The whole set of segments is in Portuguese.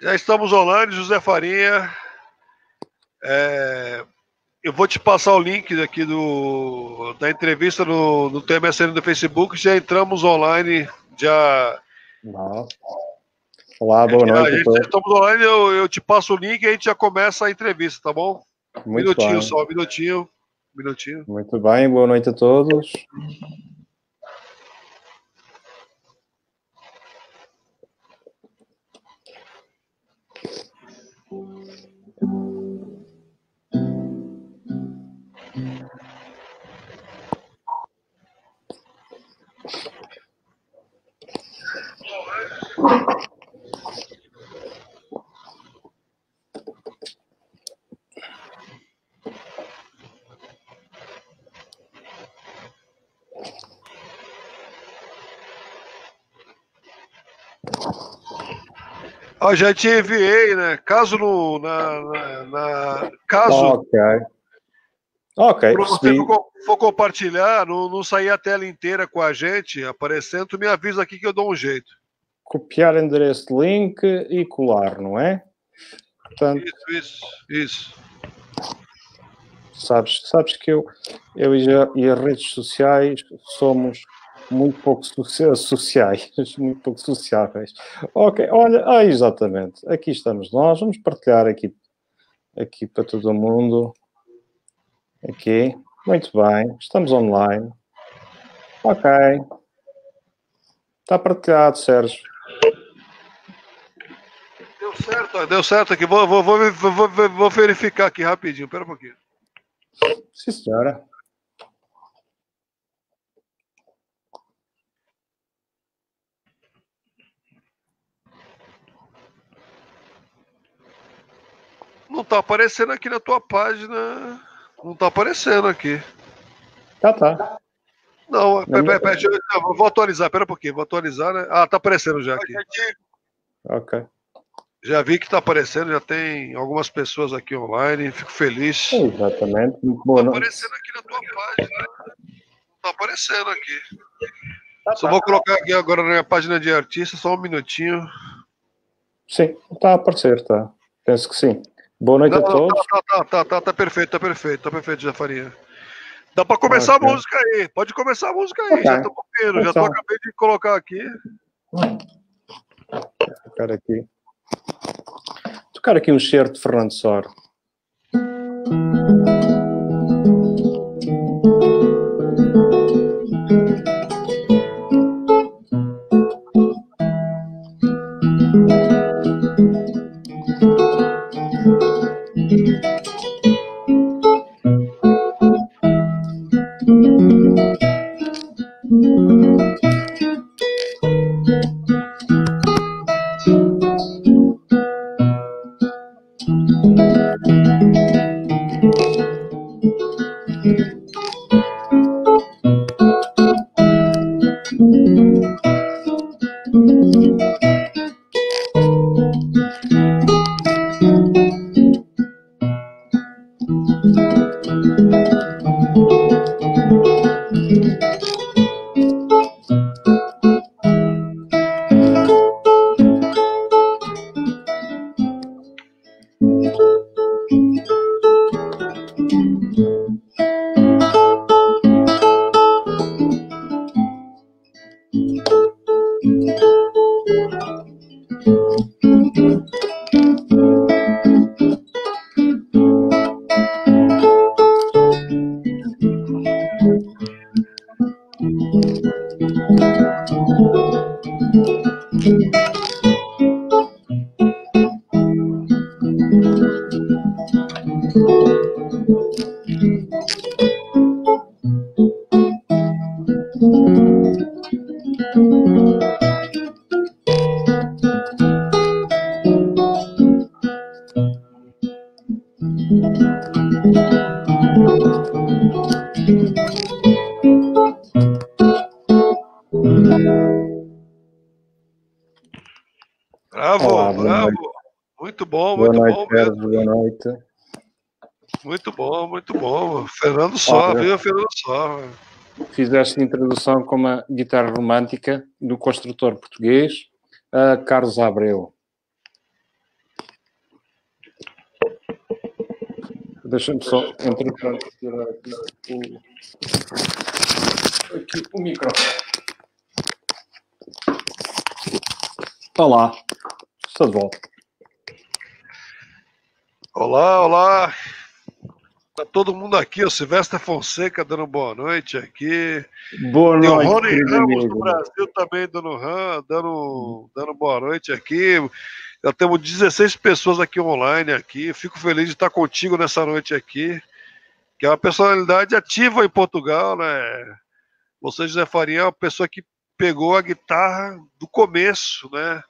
Já estamos online, José Farinha. É, eu vou te passar o link aqui do, da entrevista no, no TMSN do Facebook. Já entramos online. Já. Olá, boa noite. Já estamos online, eu, eu, te passo o link e a gente já começa a entrevista, tá bom? Muito minutinho bem. só, um minutinho. Um minutinho. Muito bem, boa noite a todos. Ah, já te enviei, né? Caso no. Na, na, na caso. Ok. Ok. Pra você for, for, compartilhar, não, não sair a tela inteira com a gente aparecendo, tu me avisa aqui que eu dou um jeito. Copiar endereço de link e colar, não é? Portanto, isso, isso, isso. Sabes, sabes que eu, eu e, e as redes sociais somos muito pouco sociais, muito pouco sociáveis. Ok, olha, ah, exatamente, aqui estamos nós, vamos partilhar aqui, aqui para todo mundo. Aqui, muito bem, estamos online. Ok. Está partilhado, Sérgio. Deu certo, deu certo aqui. Vou, vou, vou, vou, vou verificar aqui rapidinho. Espera um pouquinho. Sim, senhora. Não tá aparecendo aqui na tua página. Não tá aparecendo aqui. Tá, tá. Não, pera, pera, pera, eu vou atualizar, pera um pouquinho, vou atualizar, né? Ah, tá aparecendo já aqui. Ok. Já vi que tá aparecendo, já tem algumas pessoas aqui online, fico feliz. Exatamente. Bom, tá aparecendo aqui na tua página. Tá aparecendo aqui. Tá, só tá. vou colocar aqui agora na minha página de artista, só um minutinho. Sim, tá a aparecer, tá. Penso que sim. Boa noite não, a todos. Tá, tá, tá, tá, tá, perfeito, tá perfeito, tá perfeito, já faria. Dá pra começar okay. a música aí. Pode começar a música aí. Okay. Já tô ouvindo, já tô acabei de colocar aqui. Tocar aqui. Tocar aqui um cheiro de Fernando Sor. Fernando viva Fernando Fizeste introdução com uma guitarra romântica do construtor português Carlos Abreu. Deixa-me só entretanto tirar aqui o, aqui o microfone. Olá, estou de volta. Olá, olá. Tá todo mundo aqui, o Silvestre Fonseca dando boa noite aqui. Boa noite. E o Rony Ramos do Brasil também dando, dando, dando boa noite aqui. Já temos 16 pessoas aqui online aqui. Fico feliz de estar contigo nessa noite aqui. Que é uma personalidade ativa em Portugal, né? Você, José Faria, é uma pessoa que pegou a guitarra do começo, né?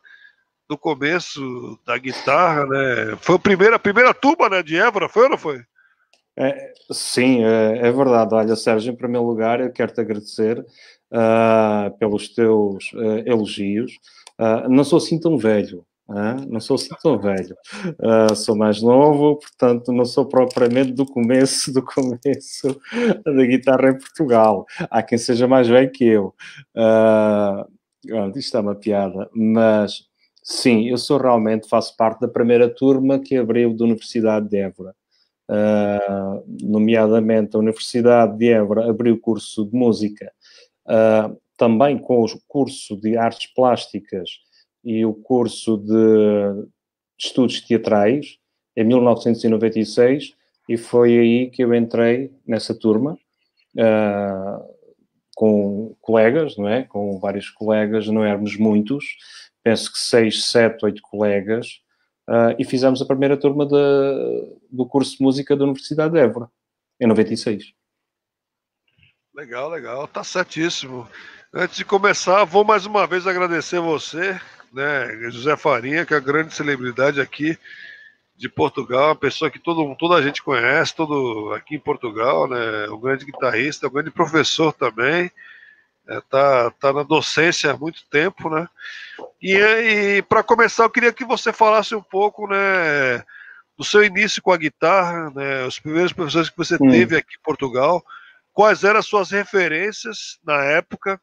Do começo da guitarra, né? Foi a primeira, a primeira tuba, né, de Évora, foi ou não foi? É, sim, é, é, verdade. Olha, Sérgio, em primeiro lugar, eu quero te agradecer uh, pelos teus uh, elogios. Uh, não sou assim tão velho, não sou assim tão velho. sou mais novo, portanto, não sou propriamente do começo do começo da guitarra em Portugal. Há quem seja mais velho que eu. Uh, isto é uma piada, mas sim, eu sou realmente, faço parte da primeira turma que abriu da Universidade de Évora. Uh, nomeadamente a Universidade de Évora abriu o curso de música, uh, também com o curso de artes plásticas e o curso de estudos teatrais em 1996 e foi aí que eu entrei nessa turma uh, com colegas, não é? Com vários colegas, não éramos muitos, penso que seis, sete, oito colegas, Uh, e fizemos a primeira turma de, do curso de música da Universidade de Évora, em 96. Legal, legal, tá certíssimo. Antes de começar, vou mais uma vez agradecer você, né, José Farinha, que é a grande celebridade aqui de Portugal, uma pessoa que todo, toda a gente conhece, todo aqui em Portugal, né, um grande guitarrista, um grande professor também é, tá, tá na docência há muito tempo, né? E, e para começar, eu queria que você falasse um pouco, né, do seu início com a guitarra, né, os primeiros professores que você hum. teve aqui em Portugal, quais eram as suas referências na época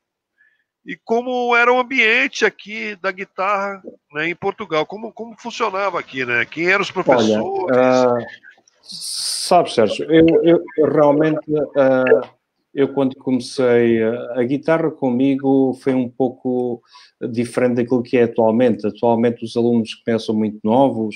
e como era o ambiente aqui da guitarra né, em Portugal, como, como funcionava aqui, né? Quem eram os professores? Olha, uh, sabe, Sérgio, eu, eu realmente uh, eu quando comecei a, guitarra comigo foi um pouco diferente daquilo que é atualmente. Atualmente os alunos começam muito novos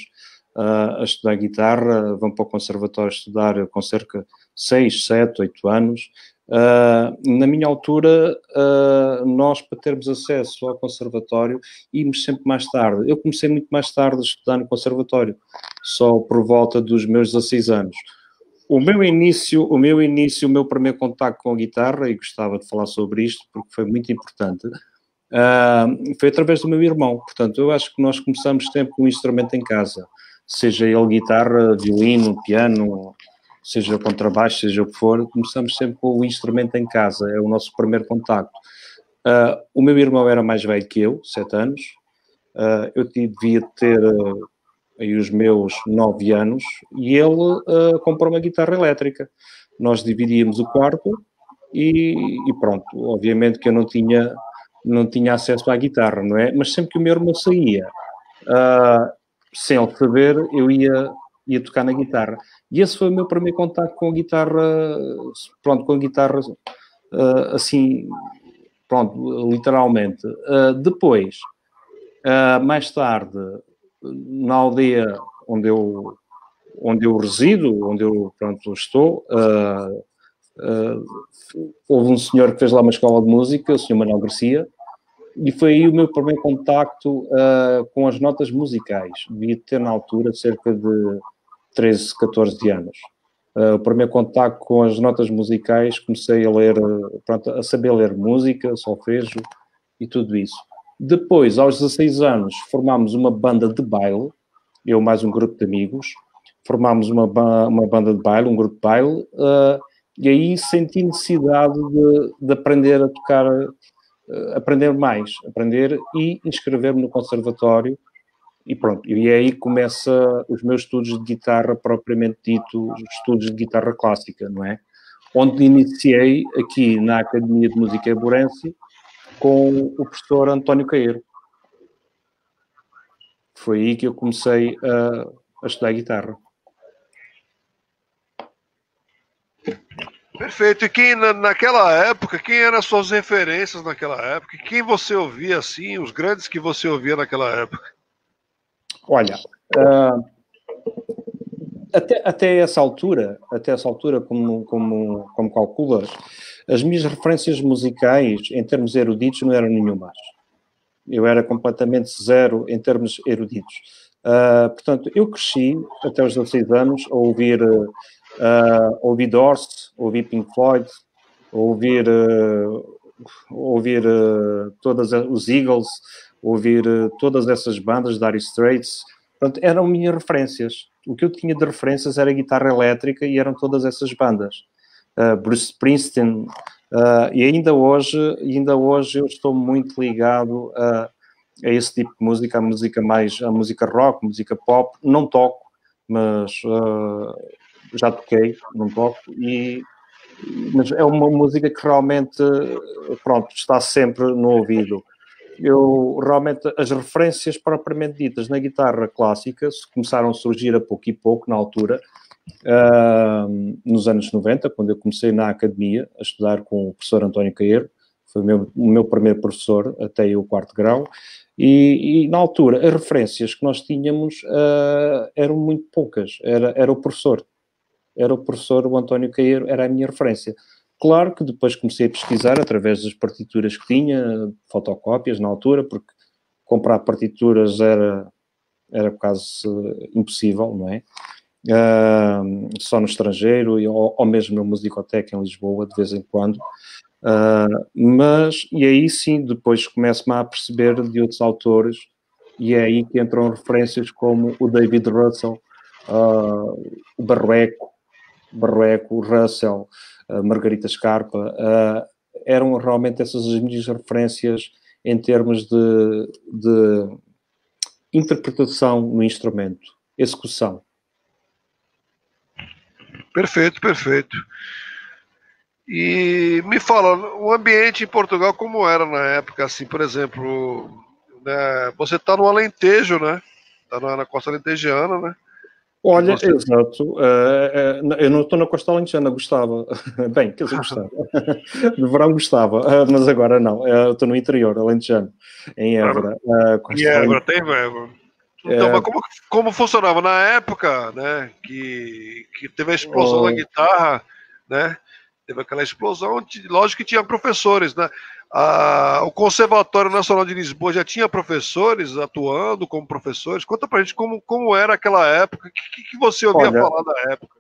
uh, a estudar guitarra, vão para o conservatório estudar com cerca de 6, 7, 8 anos. Uh, na minha altura, uh, nós para termos acesso ao conservatório íamos sempre mais tarde. Eu comecei muito mais tarde a estudar no conservatório, só por volta dos meus 16 anos. O meu início, o meu início, o meu primeiro contato com a guitarra, e gostava de falar sobre isto porque foi muito importante, uh, foi através do meu irmão. Portanto, eu acho que nós começamos sempre com um instrumento em casa, seja ele guitarra, violino, piano, seja contrabaixo, seja o que for, começamos sempre com o instrumento em casa, é o nosso primeiro contacto. Uh, o meu irmão era mais velho que eu, sete anos, uh, eu devia ter aí os meus nove anos, e ele uh, comprou uma guitarra elétrica. Nós dividíamos o quarto e, e, pronto, obviamente que eu não tinha, não tinha acesso à guitarra, não é? Mas sempre que o meu irmão saía, uh, sem ele saber, eu ia, ia tocar na guitarra. E esse foi o meu primeiro contato com a guitarra, pronto, com a guitarra uh, assim, pronto, literalmente. Uh, depois, mais tarde, na aldeia onde eu, onde eu resido, onde eu pronto, estou, uh, uh, houve um senhor que fez lá uma escola de música, o senhor Manuel Garcia, e foi aí o meu primeiro contacto uh, com as notas musicais. Devia ter na altura cerca de 13, 14 anos. Uh, o primeiro contacto com as notas musicais, comecei a ler, pronto, a saber ler música, solfejo e tudo isso. Depois, aos 16 anos, formámos uma banda de baile, eu mais um grupo de amigos, formámos uma, uma banda de baile, um grupo de baile, uh, e aí senti necessidade de, de aprender a tocar, uh, aprender mais, aprender e inscrever-me no conservatório, e pronto, e aí começa os meus estudos de guitarra propriamente dito, os estudos de guitarra clássica, não é? Onde iniciei aqui na Academia de Música Eburense, com o professor António Caeiro. Foi aí que eu comecei a, a estudar guitarra. Perfeito. E quem naquela época, quem eram as suas referências naquela época? Quem você ouvia assim, os grandes que você ouvia naquela época? Olha, uh, até, até essa altura, até essa altura, como, como, como calculas, as minhas referências musicais, em termos eruditos, não eram nenhumas. Eu era completamente zero em termos eruditos. Uh, portanto, eu cresci até os 16 anos a ouvir, uh, ouvir ouvir Pink Floyd, ouvir, uh, ouvir todas os Eagles, ouvir todas essas bandas, Dire Straits. Portanto, eram minhas referências. O que eu tinha de referências era guitarra elétrica e eram todas essas bandas. Bruce Springsteen, e ainda hoje, ainda hoje eu estou muito ligado a a esse tipo de música, a música mais, a música rock, música pop, não toco, mas uh, já toquei, não toco, e, mas é uma música que realmente, pronto, está sempre no ouvido. Eu, realmente, as referências propriamente ditas na guitarra clássica começaram a surgir a pouco e pouco, na altura, uh, nos anos 90, quando eu comecei na academia a estudar com o professor António Caeiro, foi o meu, meu primeiro professor até o quarto grau, e, e, na altura, as referências que nós tínhamos uh, eram muito poucas. Era, era o professor. Era o professor, o António Caeiro, era a minha referência. Claro que depois comecei a pesquisar através das partituras que tinha, fotocópias na altura, porque comprar partituras era, era quase impossível, não é? Uh, só no estrangeiro, ou, ou mesmo na musicoteca em Lisboa, de vez em quando. Uh, mas, e aí sim, depois começo-me a perceber de outros autores, e é aí que entram referências como o David Russell, uh, o Barreco, Barreco, Russell, a Margarita Scarpa, uh, eram realmente essas as minhas referências em termos de, de interpretação no instrumento, execução. Perfeito, perfeito. E me fala, o ambiente em Portugal como era na época, assim, por exemplo, né, você está no Alentejo, né? Está na, na, costa alentejiana, né? Olha, você... exato. Uh, uh, eu não estou na costa alentejana, gostava. Bem, quer dizer, gostava. no verão gostava, uh, mas agora não. estou no interior, alentejano, em Évora. em Évora, tem Évora. Então, é... mas como, como funcionava na época, né, que, que teve a explosão oh. da guitarra, né? teve aquela explosão, lógico que tinha professores, né? Ah, o Conservatório Nacional de Lisboa já tinha professores atuando como professores. Conta pra gente como, como era aquela época, o que, que, você ouvia olha, falar da época?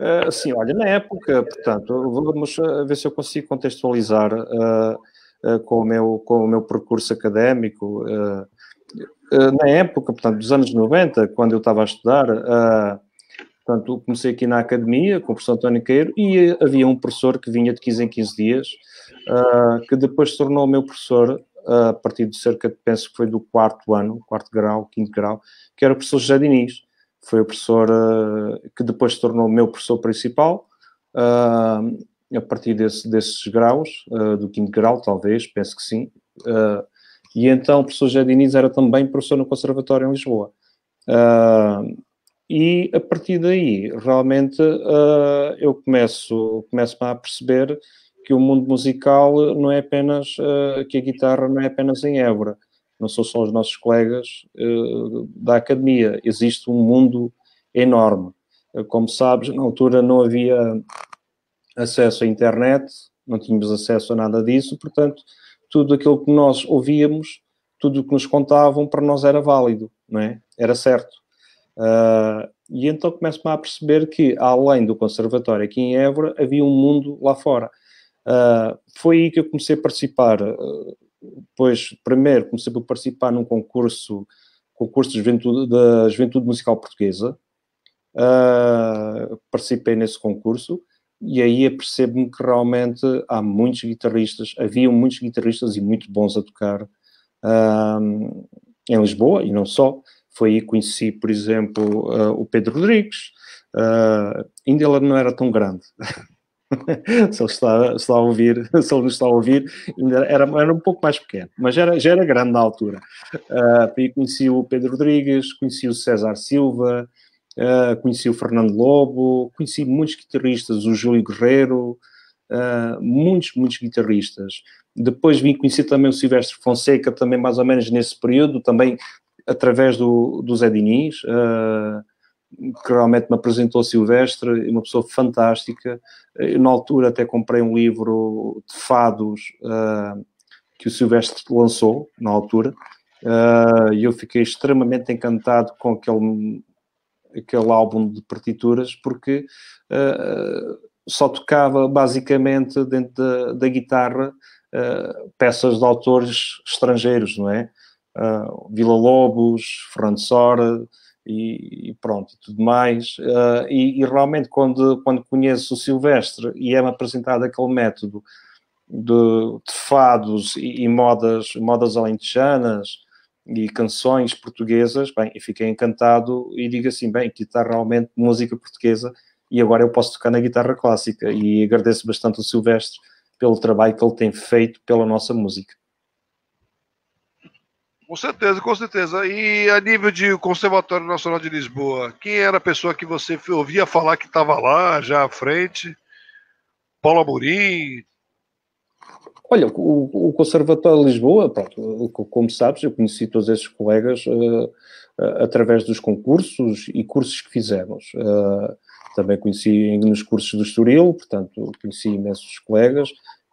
É, sim, olha, na época, portanto, vamos eh, ver se eu consigo contextualizar uh, uh, com, o meu, com o meu percurso académico. Uh, na época, portanto, dos anos 90, quando eu estava a estudar, Portanto, comecei aqui na academia com o professor António Queiro e havia um professor que vinha de 15 em 15 dias, uh, que depois se tornou meu professor uh, a partir de cerca de, penso que foi do quarto ano, quarto grau, quinto grau, que era o professor José Diniz. Foi o professor uh, que depois se tornou meu professor principal, a partir desse, desses graus, do quinto grau, talvez, penso que sim. E então o professor José Diniz era também professor no Conservatório em Lisboa. Uh, e a partir daí, realmente, uh, eu começo, começo a perceber que o mundo musical não é apenas, uh, que a guitarra não é apenas em Évora, não são só os nossos colegas da academia, existe um mundo enorme. como sabes, na altura não havia acesso à internet, não tínhamos acesso a nada disso, portanto, tudo aquilo que nós ouvíamos, tudo o que nos contavam, para nós era válido, não é? Era certo. Uh, e então começo-me a perceber que, além do conservatório aqui em Évora, havia um mundo lá fora. Uh, foi aí que eu comecei a participar. Uh, pois, primeiro, comecei a participar num concurso, concurso de juventude, da Juventude Musical Portuguesa. Participei nesse concurso e aí apercebo-me que realmente há muitos guitarristas, havia muitos guitarristas e muito bons a tocar em Lisboa e não só. Foi aí que conheci, por exemplo, uh, o Pedro Rodrigues. Uh, ainda ele não era tão grande. se ele está, está, a ouvir, se ele está a ouvir, ainda era, era um pouco mais pequeno, mas era, já era grande na altura. Uh, aí conheci o Pedro Rodrigues, conheci o César Silva, Uh, conheci o Fernando Lobo, conheci muitos guitarristas, o Júlio Guerreiro, uh, muitos, muitos guitarristas. Depois vim conhecer também o Silvestre Fonseca, também mais ou menos nesse período, também através do, do Zé Diniz, uh, que realmente me apresentou Silvestre, uma pessoa fantástica. Eu, na altura até comprei um livro de fados que o Silvestre lançou, na altura, e eu fiquei extremamente encantado com aquele aquele álbum de partituras, porque uh, só tocava basicamente dentro da, da guitarra uh, peças de autores estrangeiros, não é? Uh, Vila Lobos, Fernando Sora e, e, pronto, e tudo mais. E, e, realmente, quando, quando conheço o Silvestre e é-me apresentado aquele método de, de fados e, e modas, modas alentejanas, e canções portuguesas, bem, e fiquei encantado e digo assim, bem, que está realmente música portuguesa e agora eu posso tocar na guitarra clássica e agradeço bastante ao Silvestre pelo trabalho que ele tem feito pela nossa música. Com certeza, com certeza. E a nível de Conservatório Nacional de Lisboa, quem era a pessoa que você ouvia falar que estava lá, já à frente? Paulo Amorim, Olha, o, o, Conservatório de Lisboa, pronto, como sabes, eu conheci todos esses colegas uh, uh, através dos concursos e cursos que fizemos. Uh, também conheci nos cursos do Estoril, portanto, conheci imensos colegas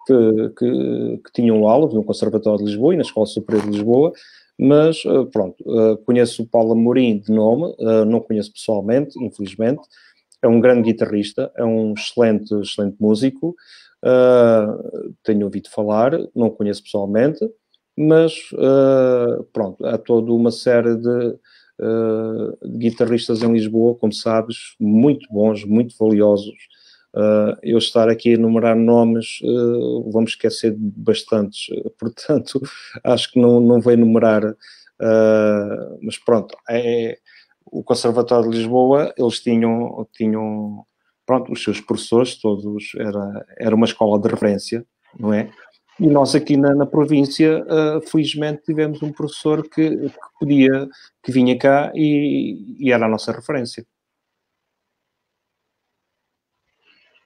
que, que, que tinham aulas no Conservatório de Lisboa e na Escola Superior de Lisboa, mas, pronto, conheço o Paulo Amorim de nome, não conheço pessoalmente, infelizmente, é um grande guitarrista, é um excelente, excelente músico, Uh, tenho ouvido falar, não conheço pessoalmente, mas uh, pronto, há toda uma série de, uh, de, guitarristas em Lisboa, como sabes, muito bons, muito valiosos. eu estar aqui a enumerar nomes, vamos esquecer de bastantes, portanto, acho que não, não vou enumerar, mas pronto, é, o Conservatório de Lisboa, eles tinham, tinham pronto, os seus professores todos, era, era uma escola de referência, não é? E nós aqui na, na província, uh, felizmente, tivemos um professor que, que, podia, que vinha cá e, e, era a nossa referência.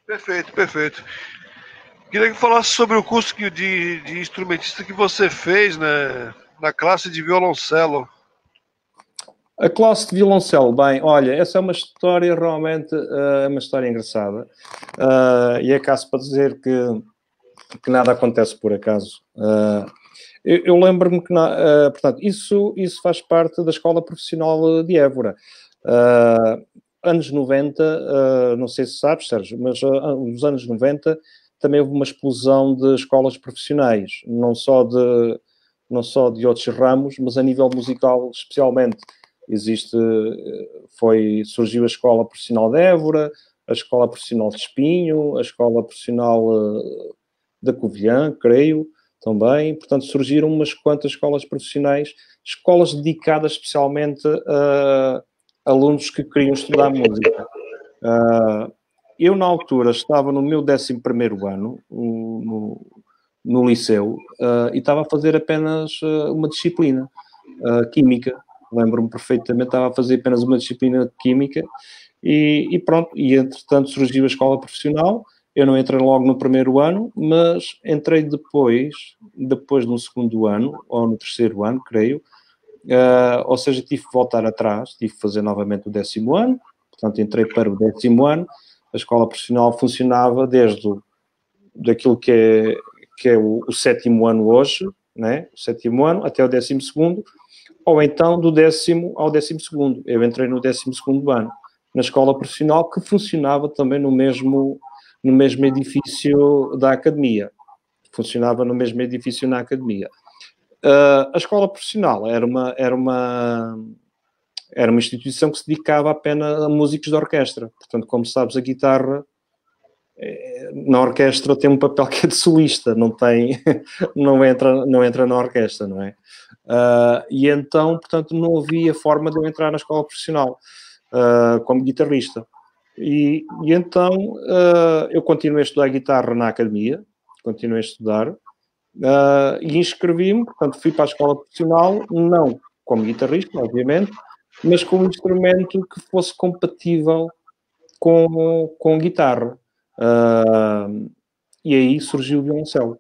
Perfeito, perfeito. Queria que falasse sobre o curso de, de instrumentista que você fez né, na classe de violoncelo. A classe de violoncelo, bem, olha, essa é uma história realmente, uh, uma história engraçada. Uh, e é caso para dizer que, que nada acontece por acaso. Uh, eu, eu lembro-me que, na, portanto, isso, isso faz parte da escola profissional de Évora. anos 90, não sei se sabes, Sérgio, mas nos anos 90 também houve uma explosão de escolas profissionais, não só de, não só de outros ramos, mas a nível musical especialmente existe, foi, surgiu a Escola Profissional de Évora, a Escola Profissional de Espinho, a Escola Profissional uh, da Covilhã, creio, também. Portanto, surgiram umas quantas escolas profissionais, escolas dedicadas especialmente a alunos que queriam estudar música. Uh, eu, na altura, estava no meu 11 ano, no, no liceu, uh, e estava a fazer apenas uma disciplina, Química lembro-me perfeitamente, estava a fazer apenas uma disciplina de Química e, e, pronto, e entretanto surgiu a escola profissional, eu não entrei logo no primeiro ano, mas entrei depois, depois no segundo ano, ou no terceiro ano, creio, uh, ou seja, tive que voltar atrás, tive que fazer novamente o décimo ano, portanto entrei para o décimo ano, a escola profissional funcionava desde o, daquilo que é, que é o, o sétimo ano hoje, né? o sétimo ano, até o décimo segundo, ou então do décimo ao décimo segundo. Eu entrei no décimo segundo ano, na escola profissional, que funcionava também no mesmo, no mesmo edifício da academia. Funcionava no mesmo edifício na academia. Uh, a escola profissional era uma, era uma era uma instituição que se dedicava apenas a músicos de orquestra. Portanto, como sabes, a guitarra na orquestra tem um papel que é de solista, não tem, não entra, não entra na orquestra, não é? Uh, e então, portanto, não havia forma de eu entrar na escola profissional uh, como guitarrista. E, e então uh, eu continuei a estudar guitarra na academia, continuei a estudar e inscrevi-me, portanto, fui para a escola profissional, não como guitarrista, obviamente, mas com um instrumento que fosse compatível com, com guitarra. Uh, e aí surgiu o violoncelo,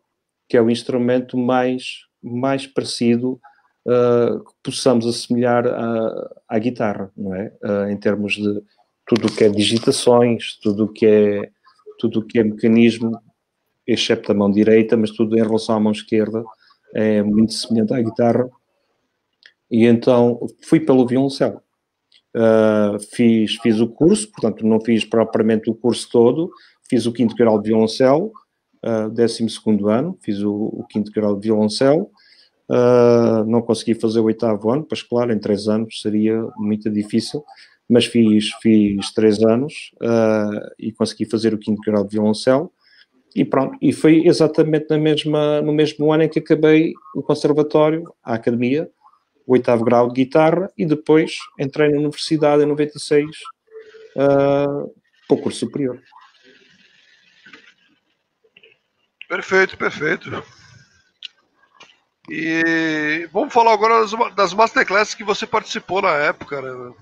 que é o instrumento mais, mais parecido uh, que possamos assemelhar à, à guitarra, não é? Uh, em termos de tudo o que é digitações, tudo o que é, tudo o que é mecanismo, excepto a mão direita, mas tudo em relação à mão esquerda é muito semelhante à guitarra. E então fui pelo violoncelo. Uh, fiz, fiz o curso, portanto, não fiz propriamente o curso todo, fiz o quinto grau de violoncelo, uh, décimo segundo ano, fiz o, o quinto grau de violoncelo, uh, não consegui fazer o oitavo ano, pois claro, em três anos seria muito difícil, mas fiz, fiz três anos uh, e consegui fazer o quinto grau de violoncelo, e pronto, e foi exatamente na mesma, no mesmo ano em que acabei o conservatório, a academia, o oitavo grau de guitarra, e depois entrei na universidade em 96 uh, para o curso superior. Perfeito, perfeito. E vamos falar agora das, das masterclasses que você participou na época, né?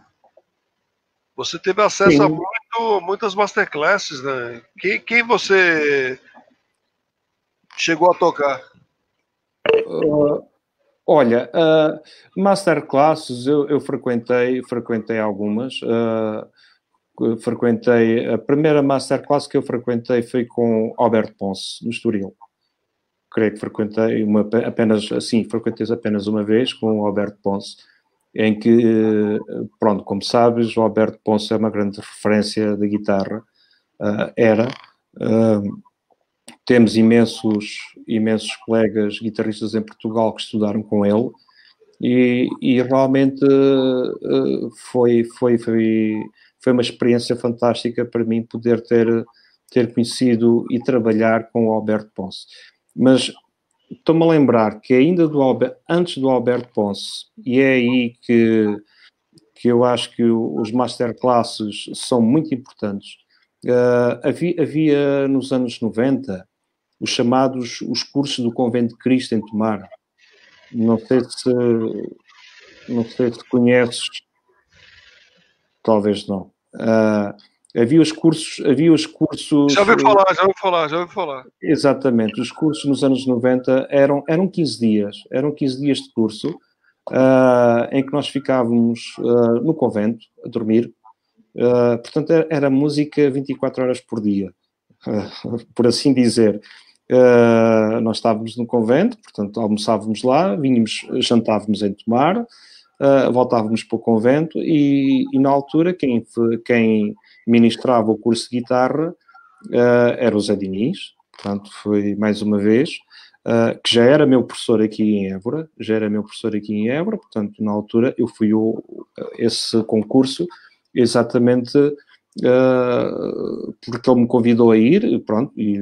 Você teve acesso Sim. a muito, muitas masterclasses, né? Quem, quem você chegou a tocar? Uh, olha, uh, masterclasses eu, eu, frequentei, frequentei algumas. Uh, frequentei a primeira masterclass que eu frequentei foi com Alberto Ponce no Estoril. Creio que frequentei uma, apenas assim, frequentei apenas uma vez com Alberto Ponce em que, pronto, como sabes, o Alberto Ponce é uma grande referência da guitarra, uh, era. Uh, temos imensos, imensos colegas guitarristas em Portugal que estudaram com ele e, e realmente uh, foi, foi, foi, foi uma experiência fantástica para mim poder ter, ter conhecido e trabalhar com o Alberto Ponce. Mas estou-me a lembrar que ainda do Albert, antes do Alberto Ponce, e é aí que, que eu acho que os masterclasses são muito importantes, uh, havia, havia, nos anos 90 os chamados os cursos do Convento de Cristo em Tomar. Não sei se não sei se conheces, talvez não. Uh, Havia os cursos, havia os cursos. Já ouvi falar, já ouvi falar, já ouvi falar. Exatamente, os cursos nos anos 90 eram, eram 15 dias, eram 15 dias de curso, uh, em que nós ficávamos uh, no convento a dormir. Uh, portanto, era, era, música 24 horas por dia, por assim dizer. nós estávamos no convento, portanto, almoçávamos lá, vínhamos, jantávamos em Tomar, voltávamos para o convento e, e na altura quem, quem ministrava o curso de guitarra uh, era o Zé Diniz, portanto, foi mais uma vez, uh, que já era meu professor aqui em Évora, já era meu professor aqui em Évora, portanto, na altura eu fui o, esse concurso exatamente uh, porque ele me convidou a ir, pronto, e,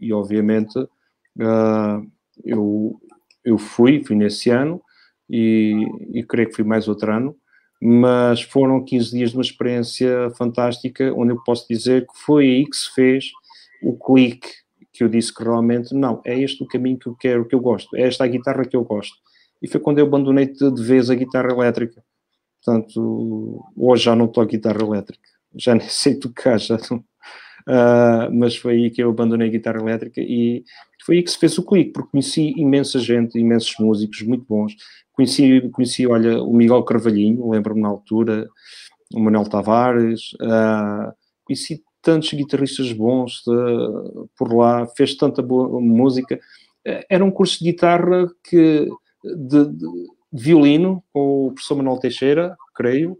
e obviamente eu, eu fui, fui nesse ano, e, e creio que fui mais outro ano, mas foram 15 dias de uma experiência fantástica, onde eu posso dizer que foi aí que se fez o clique que eu disse que realmente não, é este o caminho que eu quero, que eu gosto, é esta a guitarra que eu gosto. E foi quando eu abandonei de, vez a guitarra elétrica. Portanto, hoje já não toco guitarra elétrica, já nem sei tocar, já não. Uh, mas foi aí que eu abandonei a guitarra elétrica e foi aí que se fez o clique, porque conheci imensa gente, imensos músicos muito bons. Conheci, conheci olha, o Miguel Carvalhinho, lembro-me na altura, o Manuel Tavares, uh, conheci tantos guitarristas bons uh, por lá, fez tanta boa música. Era um curso de guitarra que, de, de, violino, com o professor Manuel Teixeira, creio,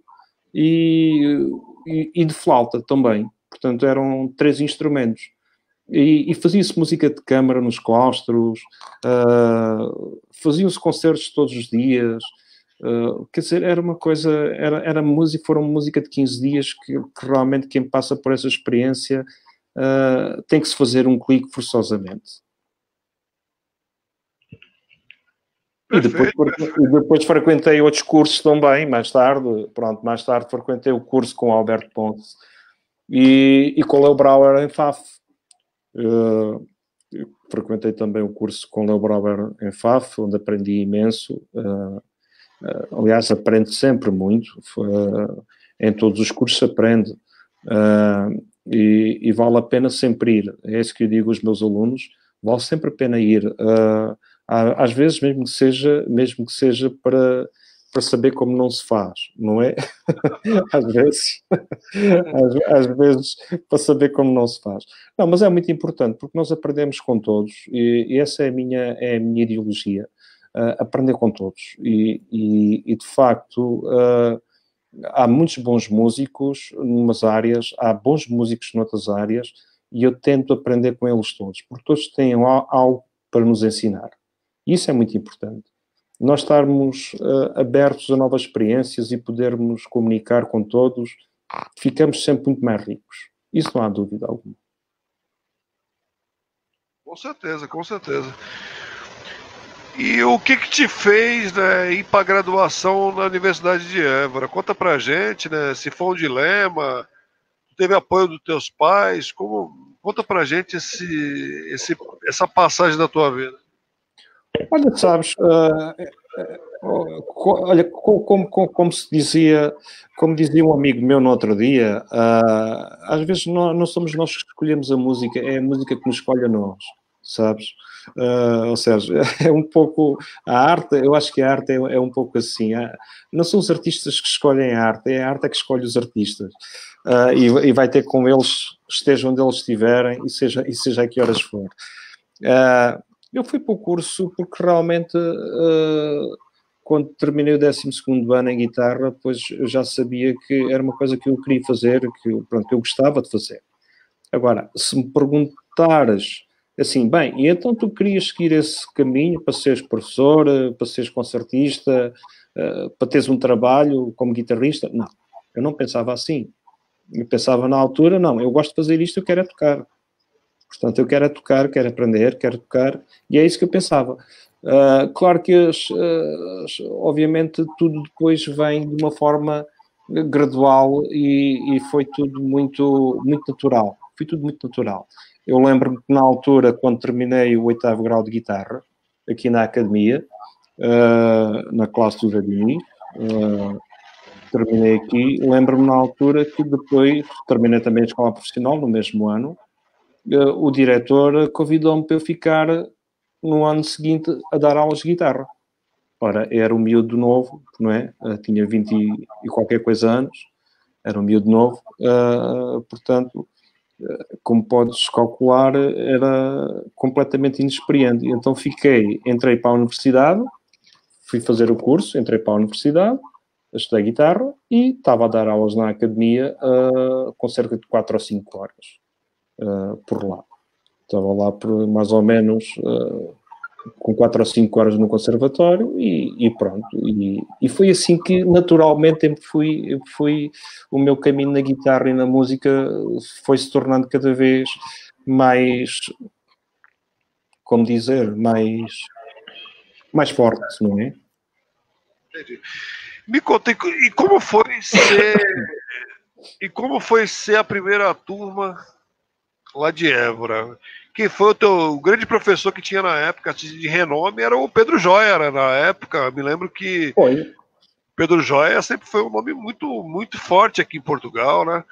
e, e, e de flauta também. Portanto, eram três instrumentos. E, e fazia-se música de câmara nos claustros, uh, faziam-se concertos todos os dias. Uh, quer dizer, era uma coisa, era, era música, foram música de 15 dias que, que realmente quem passa por essa experiência uh, tem que se fazer um clique forçosamente. E depois, e depois, frequentei outros cursos também, mais tarde, pronto, mais tarde frequentei o curso com Alberto Ponce e, e com Leo Brauer em FAF. Uh, frequentei também o curso com Leo Brauer em FAF, onde aprendi imenso. Uh, Uh, aliás, aprende sempre muito, em todos os cursos aprende, e, e, vale a pena sempre ir. É isso que eu digo aos meus alunos, vale sempre a pena ir. às vezes, mesmo que seja, mesmo que seja para para saber como não se faz, não é? às vezes, às, às, vezes, para saber como não se faz. Não, mas é muito importante, porque nós aprendemos com todos, e, e essa é a minha, é a minha ideologia, uh, aprender com todos. E, e, e de facto, uh, há muitos bons músicos numas áreas, há bons músicos noutras áreas, e eu tento aprender com eles todos, porque todos têm algo para nos ensinar. Isso é muito importante nós estarmos uh, abertos a novas experiências e podermos comunicar com todos, ficamos sempre muito mais ricos. Isso não há dúvida alguma. Com certeza, com certeza. E o que que te fez né, ir para a graduação na Universidade de Évora? Conta pra gente, né? Se foi um dilema, teve apoio dos teus pais, como conta pra gente esse, esse, essa passagem da tua vida. Olha, sabes, uh, olha, como, como, como, se dizia, como dizia um amigo meu no outro dia, uh, às vezes não, não, somos nós que escolhemos a música, é a música que nos escolhe a nós, sabes? Uh, ou seja, é um pouco a arte, eu acho que a arte é, é um pouco assim. não são os artistas que escolhem a arte, é a arte que escolhe os artistas. Uh, e, e, vai ter com eles, estejam onde eles estiverem e seja, e seja a que horas for. Uh, eu fui para o curso porque realmente, uh, quando terminei o 12 ano em guitarra, pois eu já sabia que era uma coisa que eu queria fazer, que, pronto, que eu gostava de fazer. Agora, se me perguntares assim, bem, e então tu querias seguir esse caminho para seres professor, para seres concertista, uh, para teres um trabalho como guitarrista? Não, eu não pensava assim. Eu pensava na altura, não, eu gosto de fazer isto, eu quero é tocar. Portanto, eu quero é tocar, quero aprender, quero tocar, e é isso que eu pensava. Uh, claro que, obviamente, tudo depois vem de uma forma gradual e, e, foi tudo muito, muito natural. Foi tudo muito natural. Eu lembro-me que na altura, quando terminei o oitavo grau de guitarra, aqui na academia, uh, na classe do Jardim, uh, terminei aqui. Lembro-me na altura que depois terminei também a escola profissional no mesmo ano o diretor convidou-me para eu ficar no ano seguinte a dar aulas de guitarra. Ora, era um miúdo novo, não é? Uh, tinha 20 e, qualquer coisa anos, era um miúdo novo, uh, portanto, como podes calcular, era completamente inexperiente. Então fiquei, entrei para a universidade, fui fazer o curso, entrei para a universidade, estudei guitarra e estava a dar aulas na academia uh, com cerca de 4 ou 5 horas uh, por lá. Estava lá por mais ou menos uh, com 4 ou 5 horas no conservatório e, e pronto. E, e, foi assim que naturalmente fui, fui o meu caminho na guitarra e na música foi se tornando cada vez mais, como dizer, mais, mais forte, não é? Entendi. Me conta, e como foi ser e como foi ser a primeira turma lá de Évora. Quem foi o teu o grande professor que tinha na época de renome era o Pedro Joia, na época. Me lembro que foi. Pedro Joia sempre foi um nome muito, muito forte aqui em Portugal, né?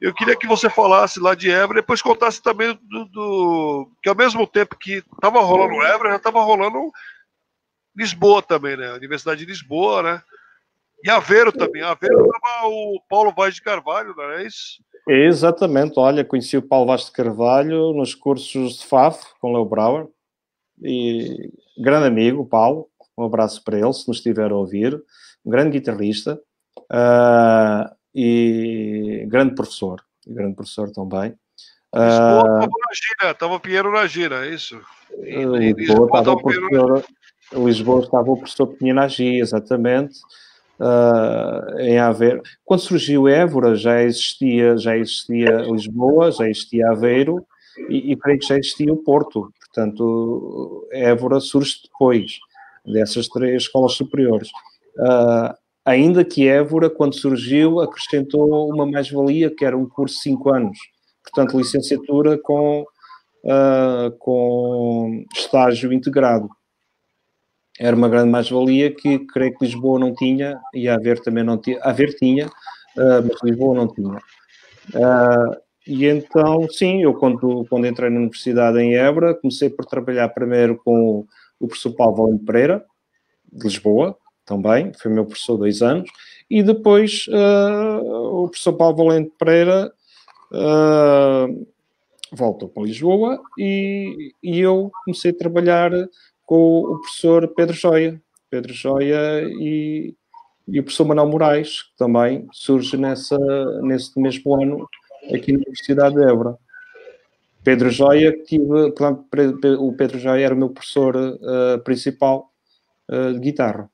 Eu queria que você falasse lá de Évora e depois contasse também do, do que ao mesmo tempo que estava rolando Évora, já estava rolando Lisboa também, né? Universidade de Lisboa, né? E Aveiro também. Aveiro estava o Paulo Vaz de Carvalho, não é isso? Exatamente, olha, conheci o Paulo Vaz de Carvalho nos cursos de FAF com Leo Brauer e grande amigo, o Paulo, um abraço para ele, se nos estiver a ouvir, um grande guitarrista uh, e grande professor, grande professor também. Lisboa estava uh, na gira, estava o Pinheiro na gira, é isso? Lisboa, Lisboa estava o professor, Lisboa estava o professor Pinheiro na gira, exatamente uh, em Aveiro. Quando surgiu Évora, já existia, já existia Lisboa, já existia Aveiro e, e creio que já existia o Porto. Portanto, Évora surge depois dessas três escolas superiores. Uh, ainda que Évora, quando surgiu, acrescentou uma mais-valia, que era um curso de 5 anos. Portanto, licenciatura com, uh, com estágio integrado. Era uma grande mais-valia que creio que Lisboa não tinha e a Haver também não tinha. A Haver tinha, uh, mas Lisboa não tinha. Uh, e então, sim, eu quando, quando entrei na universidade em Évora, comecei por trabalhar primeiro com o professor Paulo Valente Pereira, de Lisboa, também, foi meu professor dois anos, e depois uh, o professor Paulo Valente Pereira uh, voltou para Lisboa e, e eu comecei a trabalhar com o professor Pedro Joia. Pedro Joia e, e o professor Manuel Moraes, que também surge nessa, nesse mesmo ano aqui na Universidade de Évora. Pedro Joia, tive, o Pedro Joia era o meu professor uh, principal uh, de guitarra.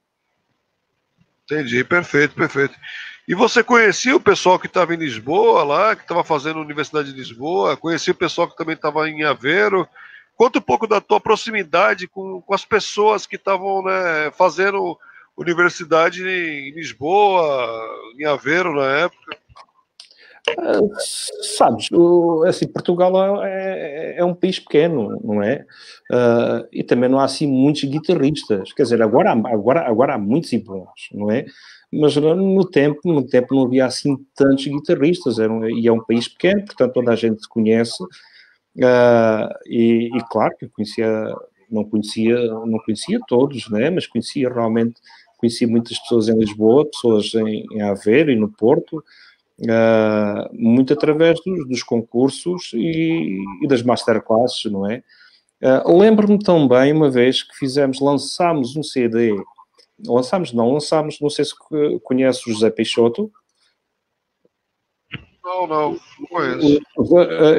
Entendi, perfeito, perfeito. E você conhecia o pessoal que estava em Lisboa lá, que estava fazendo a Universidade de Lisboa? Conhecia o pessoal que também estava em Aveiro? Conta um pouco da tua proximidade com, com as pessoas que estavam né, fazendo universidade em Lisboa, em Aveiro na época. Uh, sabes, o, assim, Portugal é, é, um país pequeno, não é? Uh, e também não há assim muitos guitarristas. Quer dizer, agora, agora, agora há muitos e bons, não é? Mas no tempo, no tempo não havia assim tantos guitarristas. Era um, e é um país pequeno, portanto toda a gente se conhece. Uh, e, e, claro que eu conhecia, não conhecia, não conhecia todos, né? mas conhecia realmente, conhecia muitas pessoas em Lisboa, pessoas em, em Aveiro e no Porto, uh, muito através dos, dos concursos e, e, das masterclasses, não é? Uh, Lembro-me também uma vez que fizemos, lançámos um CD, lançámos, não, lançámos, não sei se conhece o José Peixoto, não, não, não conheço.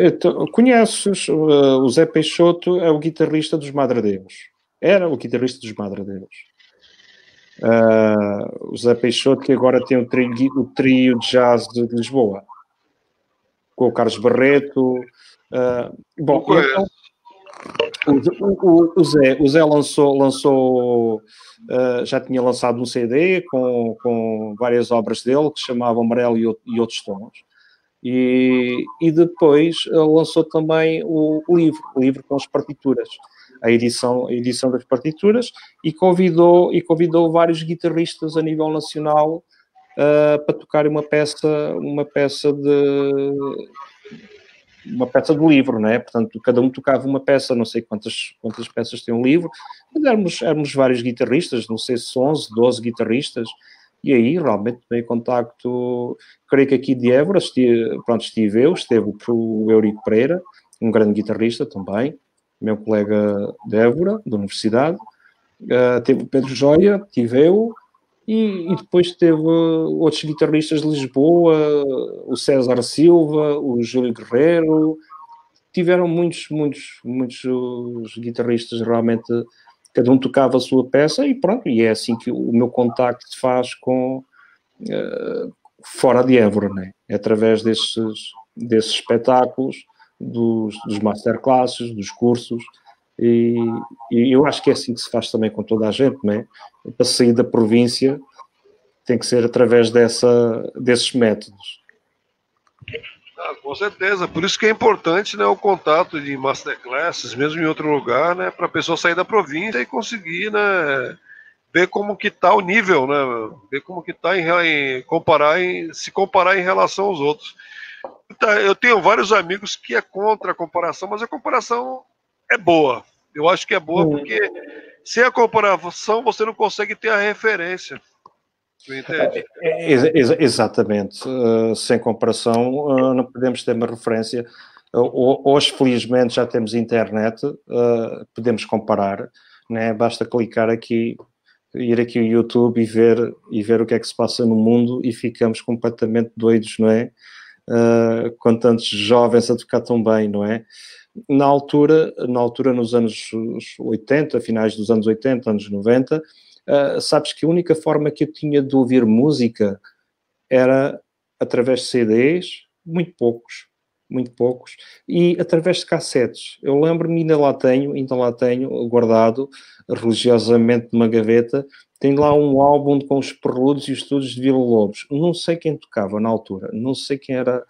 Então, conheces, o Zé Peixoto é o guitarrista dos Madradeus. Era o guitarrista dos Madradeus. Uh, o Zé Peixoto que agora tem o trio, o trio de jazz de Lisboa. Com o Carlos Barreto. Uh, bom, então, o, o, o, Zé, o Zé lançou, lançou uh, já tinha lançado um CD com, com várias obras dele que chamavam Amarelo e, e Outros Tons. E, e depois eh, lançou também o livro, o livro com as partituras, a edição, a edição das partituras, e convidou, e convidou vários guitarristas a nível nacional uh, para tocar uma peça, uma peça de uma peça do livro, não é? Portanto, cada um tocava uma peça, não sei quantas, quantas peças tem um livro, mas éramos, éramos vários guitarristas, não sei se 11, 12 guitarristas, e aí realmente tomei contacto, creio que aqui de Évora, estive, pronto, estive eu, esteve o Eurico Pereira, um grande guitarrista também, meu colega de Évora, da universidade, uh, teve o Pedro Joia, tive eu, e, e, depois teve outros guitarristas de Lisboa, o César Silva, o Júlio Guerreiro, tiveram muitos, muitos, muitos guitarristas realmente cada um tocava a sua peça e pronto, e é assim que o meu contacto se faz com uh, fora de Évora, né? através desses, desses espetáculos, dos, dos masterclasses, dos cursos, e, e, eu acho que é assim que se faz também com toda a gente, né? para sair da província tem que ser através dessa, desses métodos. Ah, com certeza, por isso que é importante né, o contato de masterclasses, mesmo em outro lugar, né, para a pessoa sair da província e conseguir né, ver como que está o nível, né, ver como que está em, em, comparar, em, se comparar em relação aos outros. Tá, eu tenho vários amigos que é contra a comparação, mas a comparação é boa. Eu acho que é boa porque sem a comparação você não consegue ter a referência. É, é, ex exatamente. Uh, sem comparação, uh, não podemos ter uma referência. Uh, hoje, felizmente, já temos internet, podemos comparar. Né? Basta clicar aqui, ir aqui ao YouTube e ver, e ver o que é que se passa no mundo e ficamos completamente doidos, não é? com tantos jovens a tocar tão bem, não é? Na altura, na altura, nos anos 80, finais dos anos 80, anos 90, Uh, sabes que a única forma que eu tinha de ouvir música era através de CDs, muito poucos, muito poucos, e através de cassetes. Eu lembro-me, ainda lá tenho, ainda lá tenho guardado religiosamente numa gaveta, tem lá um álbum com os perludos e os estudos de Vila Lobos. Não sei quem tocava na altura, não sei quem era,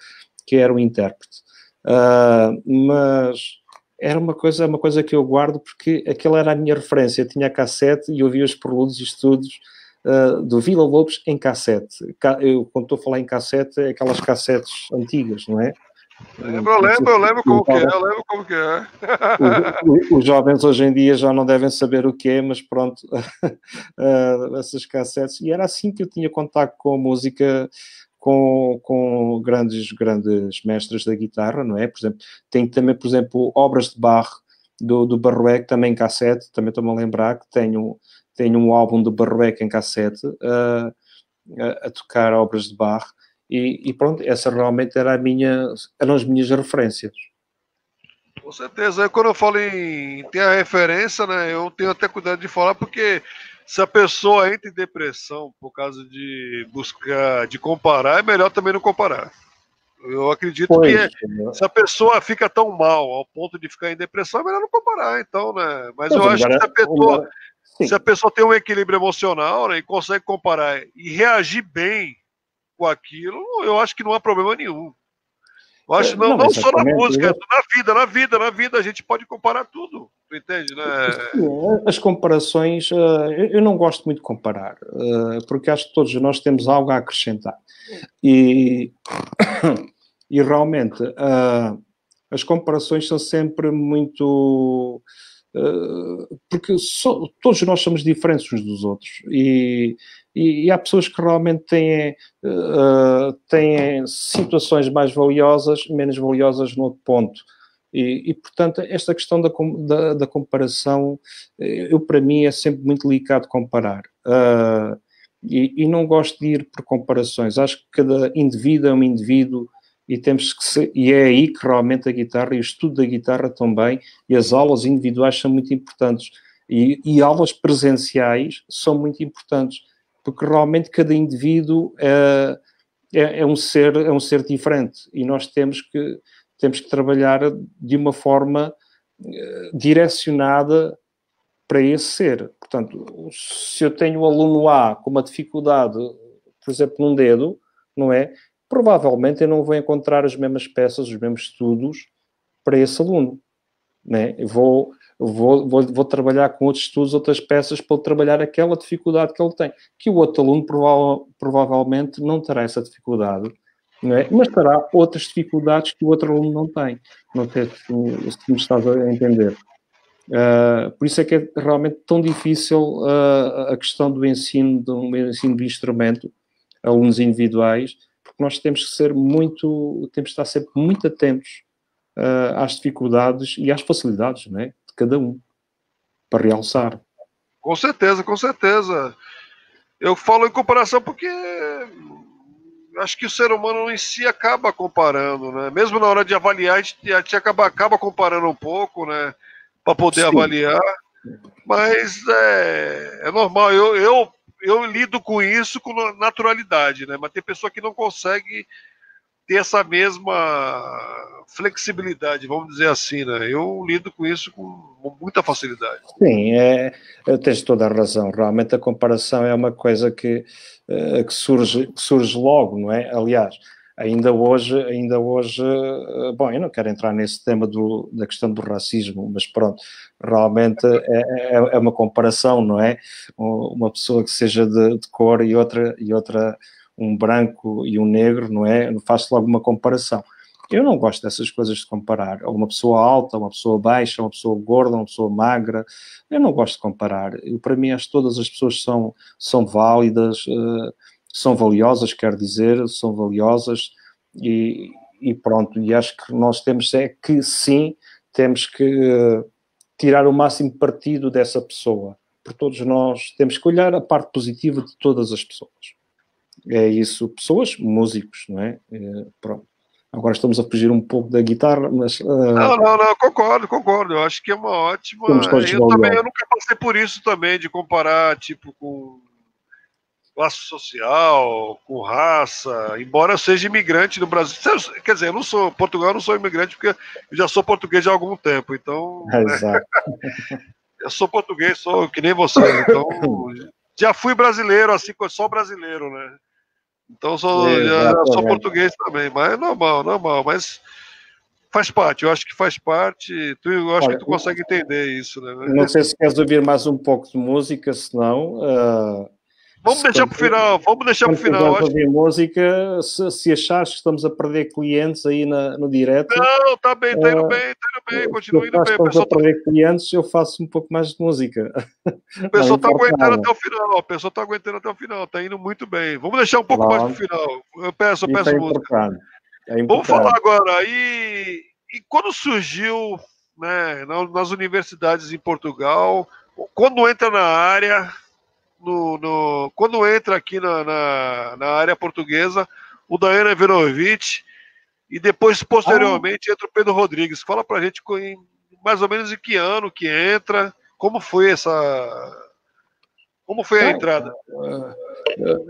quem era o intérprete, uh, mas era uma coisa, uma coisa que eu guardo porque aquela era a minha referência. Eu tinha cassete e ouvia os preludes e estudos uh, do Vila Lobos em cassete. Eu, quando estou a falar em cassete, é aquelas cassetes antigas, não é? Lembro, eu lembro, eu lembro como que é, eu lembro como que é. Os, os jovens hoje em dia já não devem saber o que é, mas pronto, uh, essas cassetes. E era assim que eu tinha contato com a música, com, com grandes, grandes mestres da guitarra, não é? Por exemplo, tem também, por exemplo, obras de Bach do, do também em cassete, também estou-me a lembrar que tenho, tenho um álbum do Barroec em cassete uh, a, a tocar obras de Bach e, e, pronto, essa realmente era a minha, eram as minhas referências. Com certeza, quando eu falo em ter a referência, né, eu tenho até cuidado de falar, porque se a pessoa entra em depressão por causa de buscar, de comparar, é melhor também não comparar. Eu acredito pois, que é, se a pessoa fica tão mal ao ponto de ficar em depressão, é melhor não comparar, então, né? Mas eu acho que se a pessoa, se a pessoa tem um equilíbrio emocional né, e consegue comparar e reagir bem com aquilo, eu acho que não há problema nenhum. Eu acho, é, não, não, não só na música, eu... na vida, na vida, na vida, a gente pode comparar tudo, né? As comparações, eh, eu não gosto muito de comparar, eh, porque acho que todos nós temos algo a acrescentar. E, e realmente, eh, as comparações são sempre muito porque todos nós somos diferentes uns dos outros e, e, e há pessoas que realmente têm, têm situações mais valiosas, menos valiosas no outro ponto. E, e, portanto, esta questão da, da, da, comparação, eu para mim é sempre muito delicado comparar. Uh, e, e, não gosto de ir por comparações. Acho que cada indivíduo é um indivíduo e temos que ser, e é aí que realmente a guitarra e o estudo da guitarra também e as aulas individuais são muito importantes. E, e aulas presenciais são muito importantes porque realmente cada indivíduo é, é, é, um ser é um ser diferente e nós temos que temos que trabalhar de uma forma uh, direcionada para esse ser. Portanto, se eu tenho o aluno A com uma dificuldade, por exemplo, num dedo, não é? Provavelmente eu não vou encontrar as mesmas peças, os mesmos estudos para esse aluno. Né? Vou, vou, vou, vou, trabalhar com outros estudos, outras peças, para trabalhar aquela dificuldade que ele tem. Que o outro aluno prova provavelmente não terá essa dificuldade, é? mas terá outras dificuldades que o outro aluno não tem. Não sei se, me estás a entender. Uh, por isso é que é realmente tão difícil uh, a questão do ensino, do ensino de instrumento, alunos individuais, porque nós temos que ser muito, temos que estar sempre muito atentos uh, às dificuldades e às facilidades, é? de cada um, para realçar. Com certeza, com certeza. Eu falo em comparação porque acho que o ser humano em si acaba comparando, né? Mesmo na hora de avaliar, a gente, a gente acaba, acaba comparando um pouco, né? Para poder Sim. avaliar. Mas é, é normal. Eu, eu, eu lido com isso com naturalidade, né? Mas tem pessoa que não consegue ter essa mesma flexibilidade, vamos dizer assim, né? Eu lido com isso com muita facilidade. Sim, é, tens toda a razão. Realmente a comparação é uma coisa que, eh, que, surge, que surge logo, não é? Aliás, ainda hoje, ainda hoje, eh, bom, eu não quero entrar nesse tema do, da questão do racismo, mas pronto, realmente é, é, é uma comparação, não é? Uma pessoa que seja de, de cor e outra, e outra um branco e um negro, não é? Faço logo uma comparação. Eu não gosto dessas coisas de comparar. Uma pessoa alta, uma pessoa baixa, uma pessoa gorda, uma pessoa magra. Eu não gosto de comparar. Eu, para mim, acho que todas as pessoas são, são válidas, uh, são valiosas, quer dizer, são valiosas e, e, pronto. E acho que nós temos é que, sim, temos que uh, tirar o máximo partido dessa pessoa. Por todos nós temos que olhar a parte positiva de todas as pessoas é isso, pessoas, músicos, não é? é pronto. Agora estamos a fugir um pouco da guitarra, mas. Uh... Não, não, não, concordo, concordo. Eu acho que é uma ótima. Eu também eu nunca passei por isso também, de comparar, tipo, com classe social, com raça, embora eu seja imigrante no Brasil. Quer dizer, eu não sou Portugal, eu não sou imigrante porque eu já sou português há algum tempo, então. É, exato. eu sou português, sou que nem você, então. já fui brasileiro, assim, só brasileiro, né? Então sou, sou português também, mas é normal, normal. Mas faz parte, eu acho que faz parte. Tu, eu acho Olha, que tu consegue entender isso, né? Não sei se queres ouvir mais um pouco de música, senão. Uh, vamos deixar para o final, vamos deixar para o final. Acho... ouvir música, se, se achares que estamos a perder clientes aí na, no direto. Não, está bem, está indo uh, bem, está indo bem, continua indo bem. Estamos a perder tá... clientes, eu faço um pouco mais de música. A pessoa está aguentando até o final, a pessoa está aguentando até o final, está indo muito bem. Vamos deixar um pouco mais no final. Eu peço, eu peço é música. É Vamos falar agora. E, e quando surgiu né, nas universidades em Portugal, quando entra na área, no, no, quando entra aqui na, na, na, área portuguesa, o Daiane Verovic e depois, posteriormente, ah. entra o Pedro Rodrigues. Fala pra gente mais ou menos em que ano que entra, como foi essa. Como foi a entrada?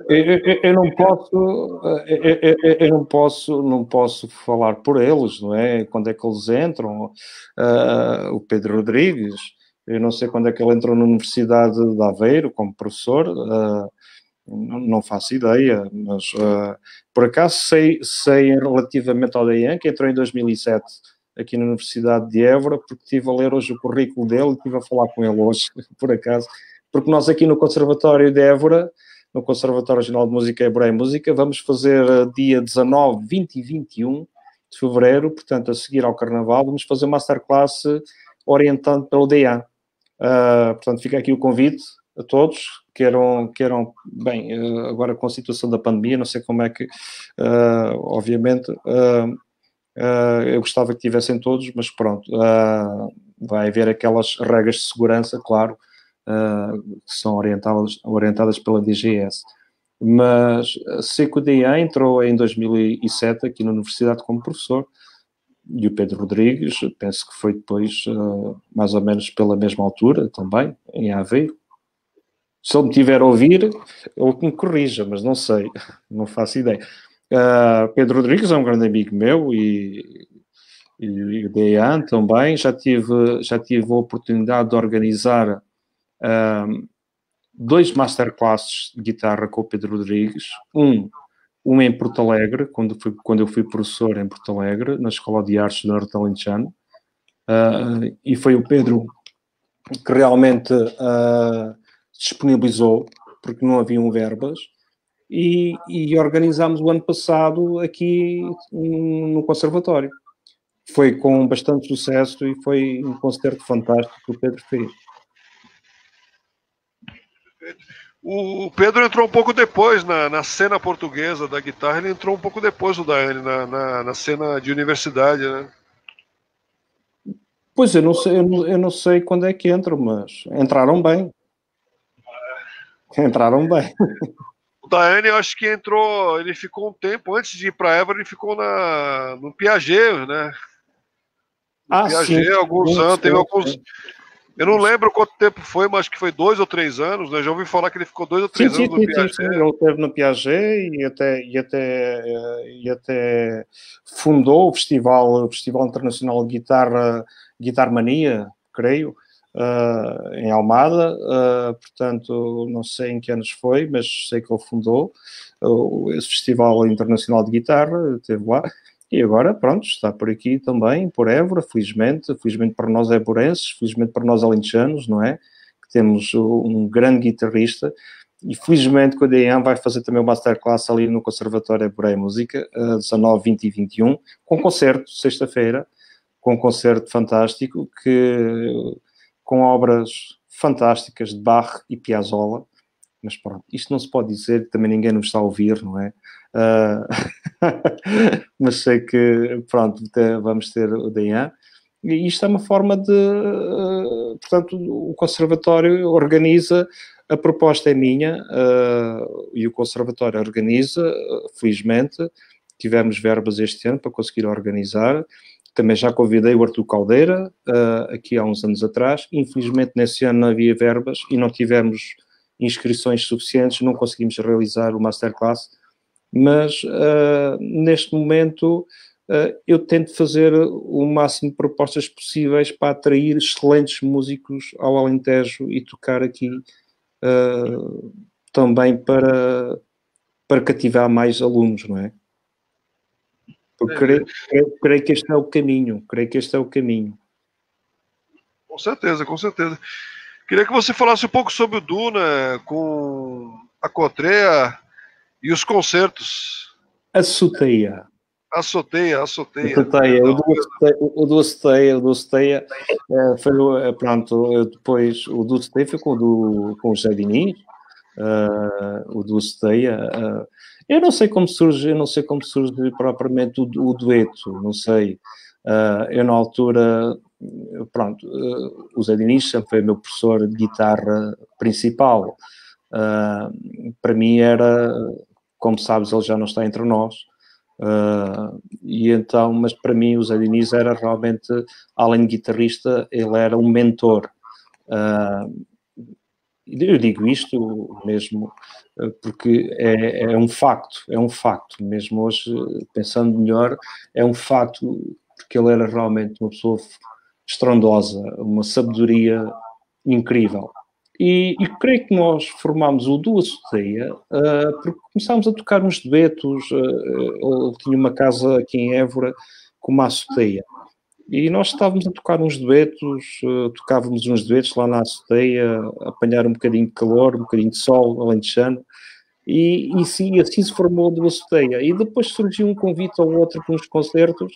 Eu, eu, não posso, eu, eu, não posso, não posso falar por eles, não é? Quando é que eles entram? Uh, o Pedro Rodrigues, eu não sei quando é que ele entrou na Universidade de Aveiro como professor, uh, não, faço ideia, mas uh, por acaso sei, sei relativamente ao Dayan, que entrou em 2007 aqui na Universidade de Évora, porque estive a ler hoje o currículo dele e estive a falar com ele hoje, por acaso, porque nós aqui no Conservatório de Évora no Conservatório Regional de Música Hebreia e Música. Vamos fazer uh, dia 19, 20 e 21 de fevereiro, portanto, a seguir ao Carnaval, vamos fazer uma masterclass orientando pelo DEA. Uh, portanto, fica aqui o convite a todos. Que eram, que eram bem, uh, agora com a situação da pandemia, não sei como é que, uh, obviamente, eu gostava que tivessem todos, mas pronto, vai haver aquelas regras de segurança, claro, que são orientadas, orientadas pela DGS mas que o DIA entrou em 2007 aqui na universidade como professor e o Pedro Rodrigues, penso que foi depois, uh, mais ou menos pela mesma altura também, em Aveiro. Se ele me tiver a ouvir, ele que me corrija, mas não sei, não faço ideia. Uh, Pedro Rodrigues é um grande amigo meu e, e o Dean também. Já tive, já tive a oportunidade de organizar uh, dois masterclasses de guitarra com o Pedro Rodrigues. Um um em Porto Alegre, quando, fui, quando eu fui professor em Porto Alegre, na Escola de Artes do Norte Alentejano, uh, e foi o Pedro que realmente uh, disponibilizou, porque não haviam verbas, e, e organizámos o ano passado aqui no Conservatório. Foi com bastante sucesso e foi um concerto fantástico que o Pedro fez. O Pedro entrou um pouco depois na, na cena portuguesa da guitarra, ele entrou um pouco depois do Daiane, na, na, na cena de universidade, né? Pois eu não sei, eu não, eu não sei quando é que entram, mas entraram bem. Entraram bem. O Daiane, eu acho que entrou, ele ficou um tempo antes de ir para Évora, ele ficou na, no Piaget, né? No ah, Piaget, sim. alguns sim, anos, sim, teve alguns. Eu não lembro quanto tempo foi, mas acho que foi dois ou três anos, né? Já ouvi falar que ele ficou dois ou três sim, anos sim, no Piaget. Sim, sim, ele esteve no Piaget e até, e até, e até fundou o Festival, o Festival Internacional de Guitarra, Guitar Mania, creio, uh, em Almada. Uh, portanto, não sei em que anos foi, mas sei que ele fundou uh, esse Festival Internacional de Guitarra, esteve lá. E agora, pronto, está por aqui também, por Évora, felizmente, felizmente para nós éborenses, felizmente para nós alentejanos, não é? Que temos um grande guitarrista. E felizmente que o DEAN vai fazer também uma masterclass ali no Conservatório Éboreia Música, 19, 20 e 21, com concerto, sexta-feira, com um concerto fantástico, que, com obras fantásticas de Bach e Piazzolla, mas pronto, isto não se pode dizer, também ninguém nos está a ouvir, não é? Uh, mas sei que, pronto, vamos ter o DEAN. E isto é uma forma de. Uh, portanto, o Conservatório organiza, a proposta é minha uh, e o Conservatório organiza, felizmente. Tivemos verbas este ano para conseguir organizar. Também já convidei o Artur Caldeira, aqui há uns anos atrás. Infelizmente, nesse ano não havia verbas e não tivemos inscrições suficientes, não conseguimos realizar o Masterclass mas uh, neste momento uh, eu tento fazer o máximo de propostas possíveis para atrair excelentes músicos ao Alentejo e tocar aqui uh, também para, para cativar mais alunos, não é? Creio, creio, creio, que este é o caminho. Creio que este é o caminho. Com certeza, com certeza. Queria que você falasse um pouco sobre o Duna com a Cotreia e os concertos. A Soteia. A Soteia, a Soteia. O do Soteia, o do Soteia é, foi, é, pronto, depois o do Soteia foi com do, com o José Diniz, uh, o do Soteia. Uh, eu não sei como surge, eu não sei como surge propriamente o, o dueto, não sei. Uh, eu na altura, pronto, uh, o Zé Diniz sempre foi meu professor de guitarra principal. Uh, para mim era, como sabes, ele já não está entre nós. e então, mas para mim o Zé Diniz era realmente, além de guitarrista, ele era um mentor. eu digo isto mesmo porque é, é, um facto, é um facto, mesmo hoje, pensando melhor, é um facto, porque ele era realmente uma pessoa estrondosa, uma sabedoria incrível. E, e creio que nós formámos o Duas Soteia uh, porque começámos a tocar uns duetos. Uh, ele tinha uma casa aqui em Évora com uma azoteia. E nós estávamos a tocar uns duetos, uh, tocávamos uns duetos lá na azoteia, apanhar um bocadinho de calor, um bocadinho de sol, além de chano, e, e sim, assim se formou a azoteia. E depois surgiu um convite ao outro para uns concertos,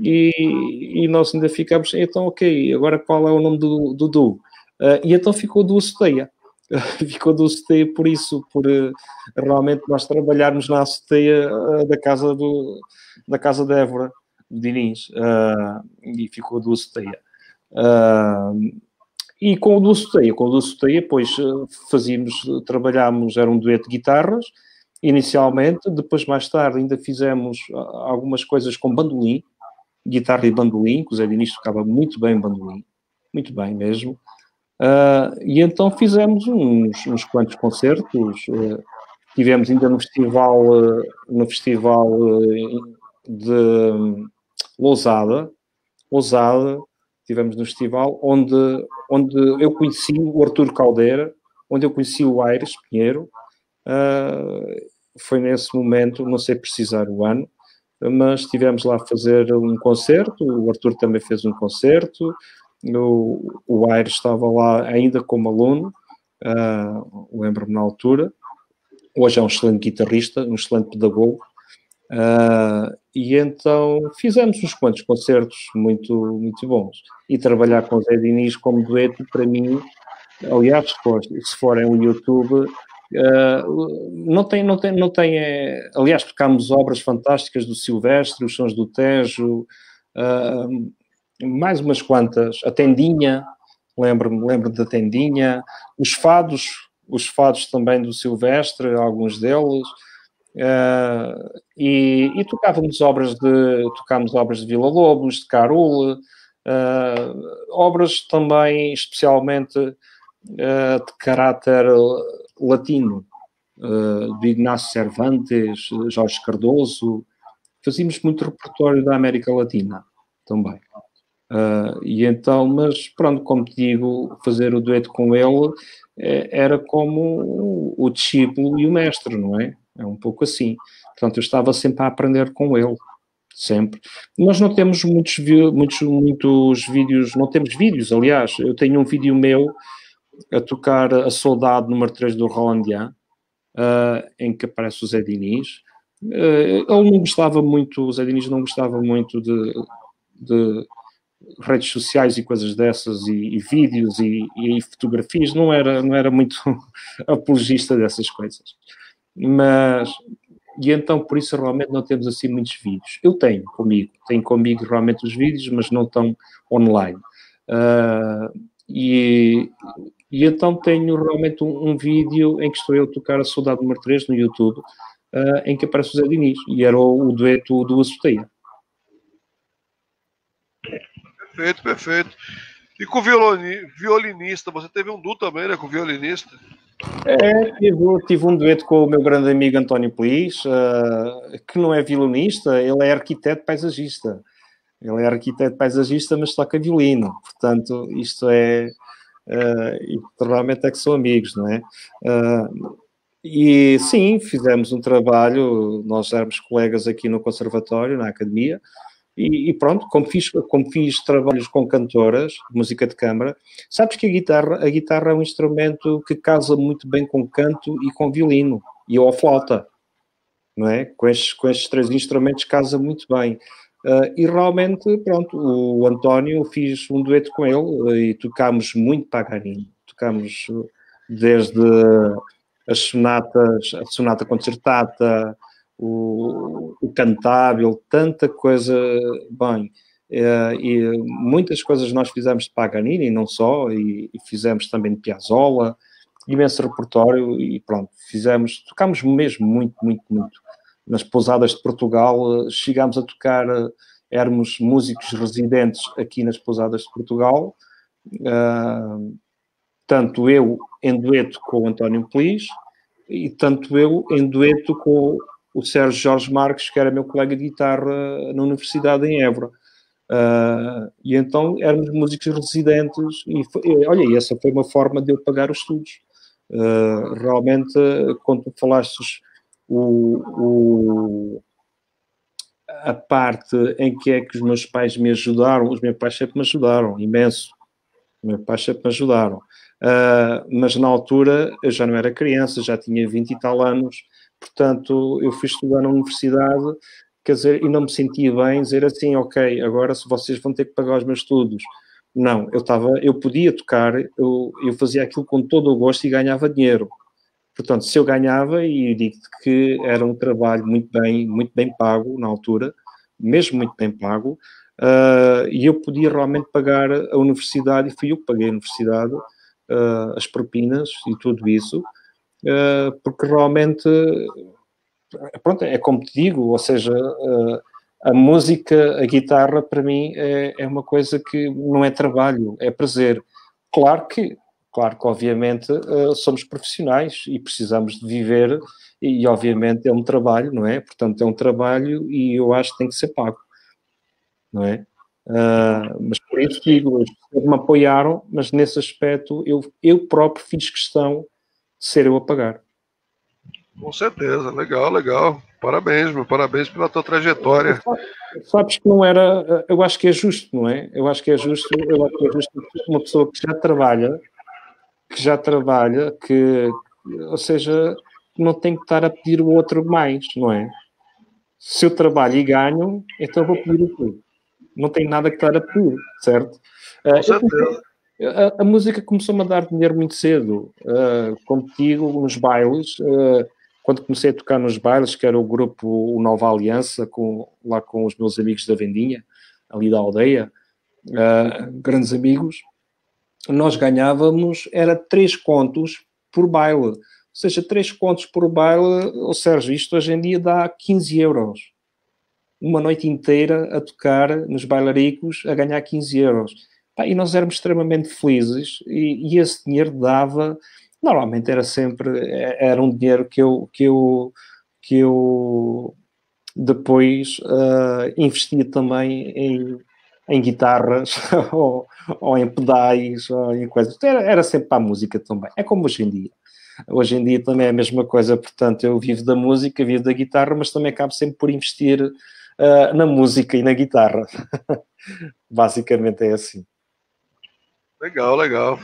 e, e nós ainda ficámos, então ok, agora qual é o nome do Dudu? Uh, e então ficou do azoteia. ficou do azoteia por isso, por uh, realmente nós trabalharmos na azoteia uh, da casa do, da casa de Évora. Diniz, uh, e ficou do. Uh, e com o Dulce Teia, com o Dulce Teia, pois fazíamos, trabalhámos, era um dueto de guitarras, inicialmente, depois mais tarde ainda fizemos algumas coisas com bandolim, guitarra e bandolim, que o Zé Diniz tocava muito bem bandolim, muito bem mesmo. Uh, e então fizemos uns, uns quantos concertos, uh, tivemos ainda no festival, uh, no festival de Lousada, Lousada, tivemos no festival, onde, onde eu conheci o Artur Caldeira, onde eu conheci o Aires Pinheiro. Foi nesse momento, não sei precisar o ano, mas estivemos lá a fazer um concerto. O Artur também fez um concerto. O, o Aires estava lá ainda como aluno, uh, lembro-me na altura. Hoje é um excelente guitarrista, um excelente pedagogo. Uh, e então fizemos uns quantos concertos muito, muito bons. E trabalhar com Zé Diniz como dueto, para mim, aliás, se forem o YouTube, uh, não tem, não tem, não tem é... aliás, tocámos obras fantásticas do Silvestre, os Sons do Tejo, uh, mais umas quantas, a Tendinha, lembro-me lembro da Tendinha, os fados, os fados também do Silvestre, alguns deles, Uh, e, e, tocávamos obras de tocámos obras de Vila Lobos, de Carul, uh, obras também especialmente uh, de caráter latino, de Ignacio Cervantes, Jorge Cardoso. Fazíamos muito repertório da América Latina também. e então, mas pronto, como te digo, fazer o dueto com ele era como o discípulo e o mestre, não é? É um pouco assim. Portanto, eu estava sempre a aprender com ele. Sempre. Nós não temos muitos, muitos, muitos vídeos, não temos vídeos, aliás. Eu tenho um vídeo meu a tocar a Soldado número 3 do Rolandian, uh, em que aparece o Zé Diniz. Uh, ele não gostava muito, o Zé Diniz não gostava muito de, de redes sociais e coisas dessas, e, e vídeos e, e, fotografias, não era, não era muito apologista dessas coisas mas e então por isso realmente não temos assim muitos vídeos. Eu tenho comigo, tenho comigo realmente os vídeos, mas não estão online. Uh, e, e então tenho realmente um, um, vídeo em que estou eu a tocar a Soldado número 3 no YouTube, uh, em que aparece o Zé Diniz, e era o, o dueto do Assoteia. Perfeito, perfeito. E com o violinista, você teve um duo também, né, com o violinista? É, tive, tive, um dueto com o meu grande amigo António Plis, uh, que não é violonista, ele é arquiteto paisagista. Ele é arquiteto paisagista, mas toca violino. Portanto, isto é. Uh, realmente é que são amigos, não é? Uh, e sim, fizemos um trabalho, nós éramos colegas aqui no conservatório, na academia, e, e, pronto, como fiz, como fiz trabalhos com cantoras, música de câmara, sabes que a guitarra, a guitarra é um instrumento que casa muito bem com canto e com violino, e ou flauta, não é? Com estes, com estes três instrumentos casa muito bem. Uh, e realmente, pronto, o António, fiz um dueto com ele uh, e tocámos muito Paganini. Tocámos desde as sonatas, a sonata concertata, o, o cantável, tanta coisa, bem, é, e muitas coisas nós fizemos de Paganini, e não só, e, e, fizemos também de Piazzolla, imenso repertório, e pronto, fizemos, tocámos mesmo muito, muito, muito. Nas pousadas de Portugal, chegámos a tocar, éramos músicos residentes aqui nas pousadas de Portugal, uh, tanto eu em dueto com o António Peliz, e tanto eu em dueto com o Sérgio Jorge Marques, que era meu colega de guitarra na Universidade em Évora. Uh, e então éramos músicos residentes e, foi, olha, essa foi uma forma de eu pagar os estudos. Uh, realmente, quando falaste o, o, a parte em que é que os meus pais me ajudaram, os meus pais sempre me ajudaram, imenso. Os meus pais sempre me ajudaram. Uh, mas na altura eu já não era criança, já tinha 20 e tal anos, portanto eu fui estudar na universidade, quer dizer, e não me sentia bem dizer assim, ok, agora se vocês vão ter que pagar os meus estudos. Não, eu estava, eu podia tocar, eu, eu fazia aquilo com todo o gosto e ganhava dinheiro. Portanto, se eu ganhava, e digo-te que era um trabalho muito bem, muito bem pago na altura, mesmo muito bem pago, uh, e eu podia realmente pagar a universidade, e fui eu que paguei a universidade, uh, as propinas e tudo isso, uh, porque realmente, pronto, é como te digo, ou seja, a música, a guitarra, para mim, é, é, uma coisa que não é trabalho, é prazer. Claro que, claro que obviamente, somos profissionais e precisamos de viver e, obviamente, é um trabalho, não é? Portanto, é um trabalho e eu acho que tem que ser pago, não é? Uh, mas por isso digo, eles me apoiaram, mas nesse aspecto eu, eu próprio fiz questão de ser eu a pagar. Com certeza, legal, legal. Parabéns, meu, parabéns pela tua trajetória. Sabes que não era, eu acho que é justo, não é? Eu acho que é justo, eu acho que é justo uma pessoa que já trabalha, que já trabalha, que, ou seja, não tem que estar a pedir o outro mais, não é? Se eu trabalho e ganho, então vou pedir o tudo não tem nada que estar a pedir, certo? Uh, a, a, música começou-me a dar dinheiro muito cedo, uh, como digo, nos bailes. Uh, quando comecei a tocar nos bailes, que era o grupo o Nova Aliança, com, lá com os meus amigos da Vendinha, ali da aldeia, uh, grandes amigos, nós ganhávamos, era três contos por baile. Ou seja, três contos por baile, ou seja, isto hoje em dia dá 15 euros uma noite inteira a tocar nos bailaricos a ganhar 15 euros. E nós éramos extremamente felizes e, e, esse dinheiro dava, normalmente era sempre, era um dinheiro que eu, que eu, que eu depois uh, investia também em, em guitarras ou, ou, em pedais ou em coisas. Era, era sempre para a música também. É como hoje em dia. Hoje em dia também é a mesma coisa, portanto, eu vivo da música, vivo da guitarra, mas também acabo sempre por investir uh, na música e na guitarra. Basicamente é assim. Legal, legal.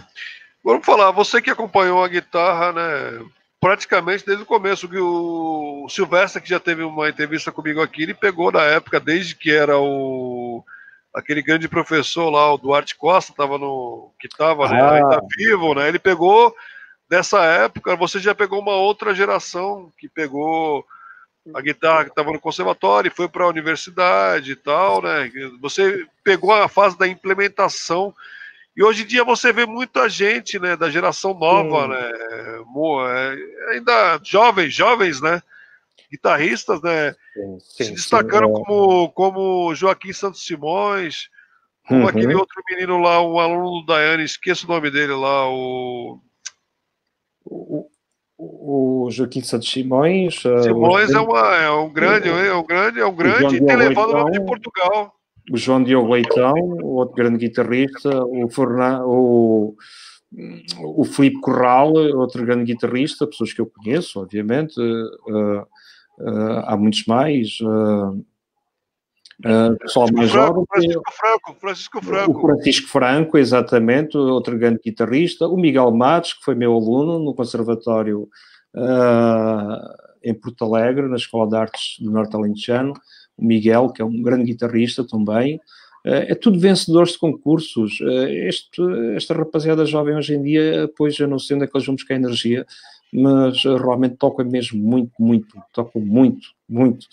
Vamos falar, você que acompanhou a guitarra, né? Praticamente desde o começo, que o Silvestre, que já teve uma entrevista comigo aqui, ele pegou na época, desde que era o aquele grande professor lá, o Duarte Costa, tava no, que estava né, ah. ainda vivo, né? Ele pegou dessa época, você já pegou uma outra geração que pegou a guitarra que estava no conservatório e foi para a universidade e tal, né? Você pegou a fase da implementação e hoje em dia você vê muita gente, né, da geração nova, né, é, ainda jovens, jovens, né, guitarristas, né, sim, sim, se destacando sim, é. como como Joaquim Santos Simões, como uhum. aquele outro menino lá, um aluno do Daiane, esqueço o nome dele lá, o o Joaquim Santos Simões. Eh, Simões é, uma, é um grande, é um grande, é um grande e tem levado o nome de Portugal. O João Diogo Leitão, o outro grande guitarrista, o, Forna, o, o Felipe Corral, outro grande guitarrista, pessoas que eu conheço, obviamente, uh, uh, há muitos mais. Uh, pessoal mais jovem. Francisco Franco, Francisco Franco. O Francisco Franco, exatamente, outro grande guitarrista. O Miguel Matos, que foi meu aluno no Conservatório em Porto Alegre, na Escola de Artes do Norte Alentejano. O Miguel, que é um grande guitarrista também. Eh, é tudo vencedores de concursos. Este, esta rapaziada jovem hoje em dia, pois eu não sei onde é que eles vão buscar energia, mas eh, realmente tocam mesmo muito, muito, tocam muito, muito.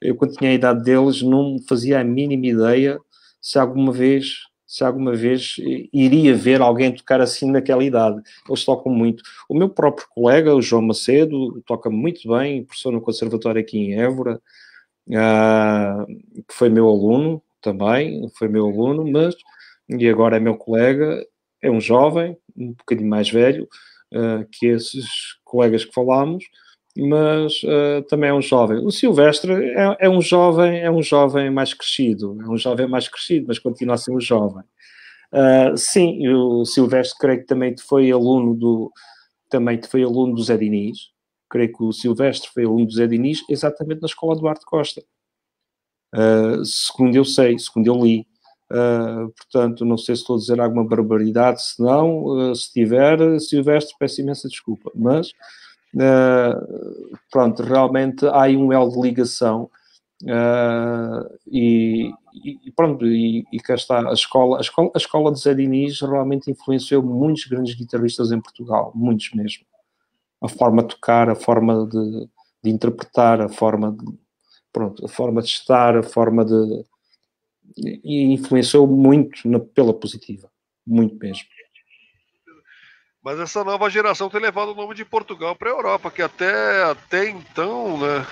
Eu, quando tinha a idade deles, não fazia a mínima ideia se alguma vez se alguma vez iria ver alguém tocar assim naquela idade. Eles tocam muito. O meu próprio colega, o João Macedo, toca muito bem, professor no conservatório aqui em Évora, uh, que foi meu aluno, também, foi meu aluno, mas, e agora é meu colega, é um jovem, um bocadinho mais velho, uh, que esses colegas que falámos, mas uh, também é um jovem. O Silvestre é, é, um jovem, é um jovem mais crescido, é um jovem mais crescido, mas continua a ser um jovem. Uh, sim, o Silvestre creio que também foi aluno do também foi aluno do Zé Diniz. Creio que o Silvestre foi aluno do Zé Diniz exatamente na escola do Duarte Costa. Uh, segundo eu sei, segundo eu li. Uh, portanto, não sei se estou a dizer alguma barbaridade, se não, uh, se tiver, Silvestre, peço imensa desculpa, mas pronto, realmente há aí um elo de ligação e, e, pronto, e, e cá está, a escola, a escola, a escola de Zé Diniz realmente influenciou muitos grandes guitarristas em Portugal, muitos mesmo. A forma de tocar, a forma de, de interpretar, a forma de, pronto, a forma de estar, a forma de. E influenciou muito na, pela positiva, muito mesmo. Mas essa nova geração tem levado o nome de Portugal para a Europa, que até, até então, né,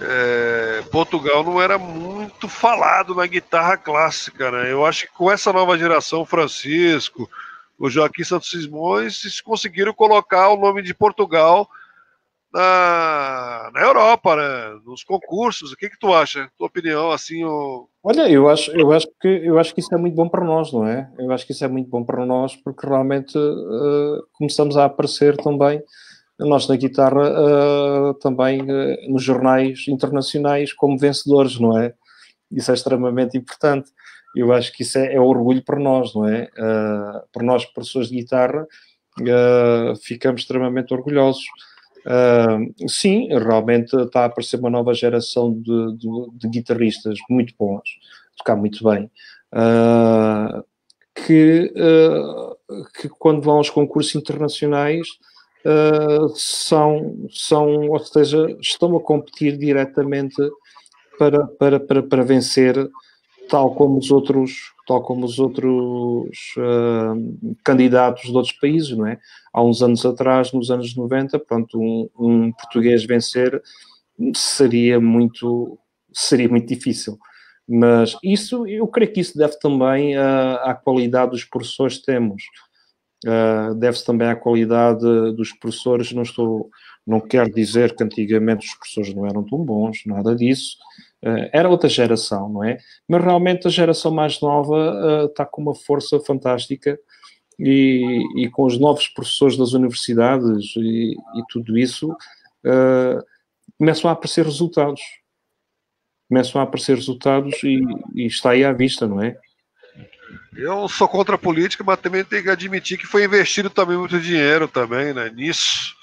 é, Portugal não era muito falado na guitarra clássica, né? Eu acho que com essa nova geração, Francisco, o Joaquim Santos Simões, conseguiram colocar o nome de Portugal na, na Europa, né? Nos concursos. O que, que tu acha? Tua opinião, assim, o... Olha, eu acho, eu acho que eu acho que isso é muito bom para nós, não é? Eu acho que isso é muito bom para nós porque realmente uh, começamos a aparecer também nós na guitarra uh, também uh, nos jornais internacionais como vencedores, não é? Isso é extremamente importante. Eu acho que isso é, é orgulho para nós, não é? para nós, professores de guitarra, ficamos extremamente orgulhosos. Uh, sim, realmente está a aparecer uma nova geração de, de, de guitarristas muito bons, tocar muito bem, uh, que, uh, que quando vão aos concursos internacionais são, são, ou seja, estão a competir diretamente para, para, para, para vencer, tal como os outros tal como os outros uh, candidatos de outros países, não é? Há uns anos atrás, nos anos 90, pronto, um, um português vencer seria muito, seria muito difícil. Mas isso, eu creio que isso deve também uh, à qualidade dos professores que temos. Uh, deve-se também à qualidade dos professores. Não estou, não quero dizer que antigamente os professores não eram tão bons, nada disso. Uh, era outra geração, não é? Mas realmente a geração mais nova uh, está com uma força fantástica e, e, com os novos professores das universidades e, e tudo isso uh, começam a aparecer resultados. Começam a aparecer resultados e, e, está aí à vista, não é? Eu sou contra a política, mas também tenho que admitir que foi investido também muito dinheiro também, né, nisso.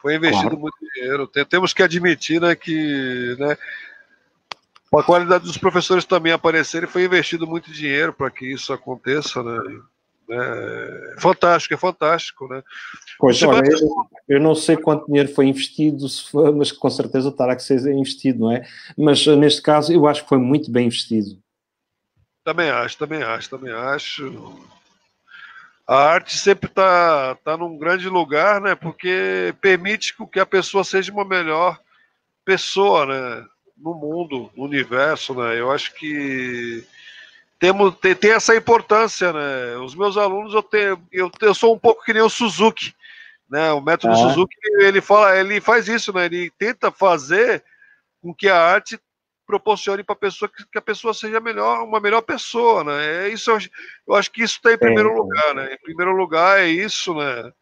Foi investido claro. muito dinheiro. Temos que admitir né, que né, a qualidade dos professores também aparecerem, foi investido muito dinheiro para que isso aconteça, né? É fantástico, é fantástico, né? Pois, olha, eu, eu, não sei quanto dinheiro foi investido, mas com certeza terá que ser investido, não é? Mas neste caso eu acho que foi muito bem investido. Também acho, também acho, também acho. A arte sempre está tá num grande lugar, né? Porque permite que a pessoa seja uma melhor pessoa, né? No mundo, no universo, né? Eu acho que temos, tem, tem essa importância, né? Os meus alunos, eu, tenho, eu, eu sou um pouco que nem o Suzuki, né? O método ah. Suzuki, ele fala, ele faz isso, né? Ele tenta fazer com que a arte proporcione para a pessoa que, que, a pessoa seja melhor, uma melhor pessoa, né? É isso, eu, eu acho que isso está em primeiro é, lugar, né? Em primeiro lugar é isso, né?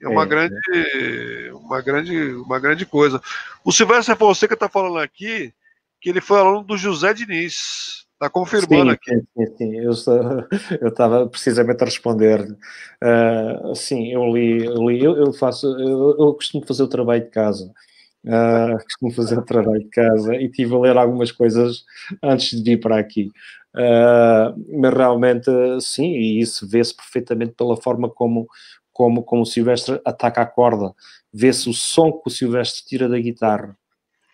É uma é, grande, é. uma grande, uma grande coisa. O Silvestre Fonseca está falando aqui que ele foi aluno do José Diniz. Está confirmando sim, aqui. Sim, sim, eu estava precisamente a responder. Uh, sim, eu li, eu, li, eu, eu faço, eu, eu, costumo fazer o trabalho de casa. Uh, costumo fazer o trabalho de casa e tive a ler algumas coisas antes de vir para aqui. Uh, mas realmente, sim, e isso vê-se perfeitamente pela forma como, como, como o Silvestre ataca a corda. Vê-se o som que o Silvestre tira da guitarra.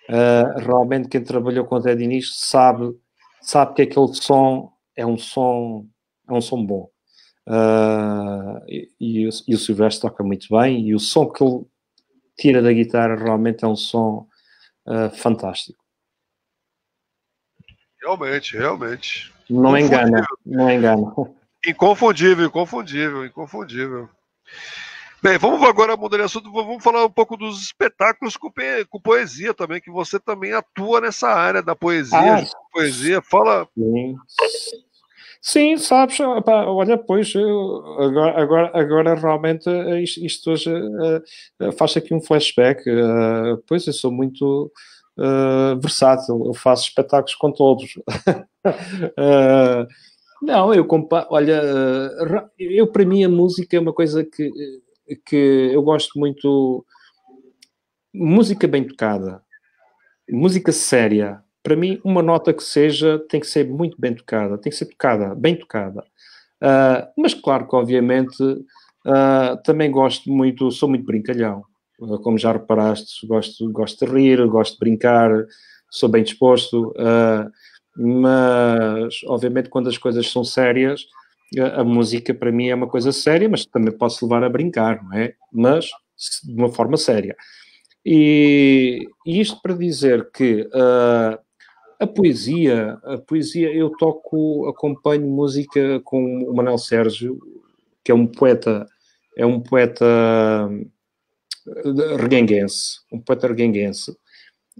Uh, realmente, quem trabalhou com o Zé Diniz sabe sabe que aquele som é um som, é um som bom. Uh, e, e, e, o Silvestre toca muito bem, e o som que ele tira da guitarra realmente é um som uh, fantástico. Realmente, realmente. Não engana, não engana. Inconfundível, inconfundível, inconfundível. Bem, vamos agora mudar de assunto, vamos falar um pouco dos espetáculos com, com, poesia também, que você também atua nessa área da poesia, ah, poesia, fala. Sim. Sim, sabes, olha, pois, agora, agora, agora realmente eh, isto, isto hoje uh, faz aqui um flashback. Uh, pois eu sou muito uh, versátil, eu faço espetáculos com todos. não, eu compa olha, eu para mim a música é uma coisa que que eu gosto muito. Música bem tocada, música séria. Para mim, uma nota que seja tem que ser muito bem tocada, tem que ser tocada, bem tocada. Uh, mas claro que, obviamente, uh, também gosto muito, sou muito brincalhão. Uh, como já reparaste, gosto, gosto de rir, gosto de brincar, sou bem disposto. Mas, obviamente, quando as coisas são sérias, a música para mim é uma coisa séria, mas também posso levar a brincar, não é? Mas de uma forma séria. E, e isto para dizer que uh, a poesia, a poesia, eu toco, acompanho música com o Manuel Sérgio, que é um poeta, é um poeta reguenguense, um poeta reguenguense.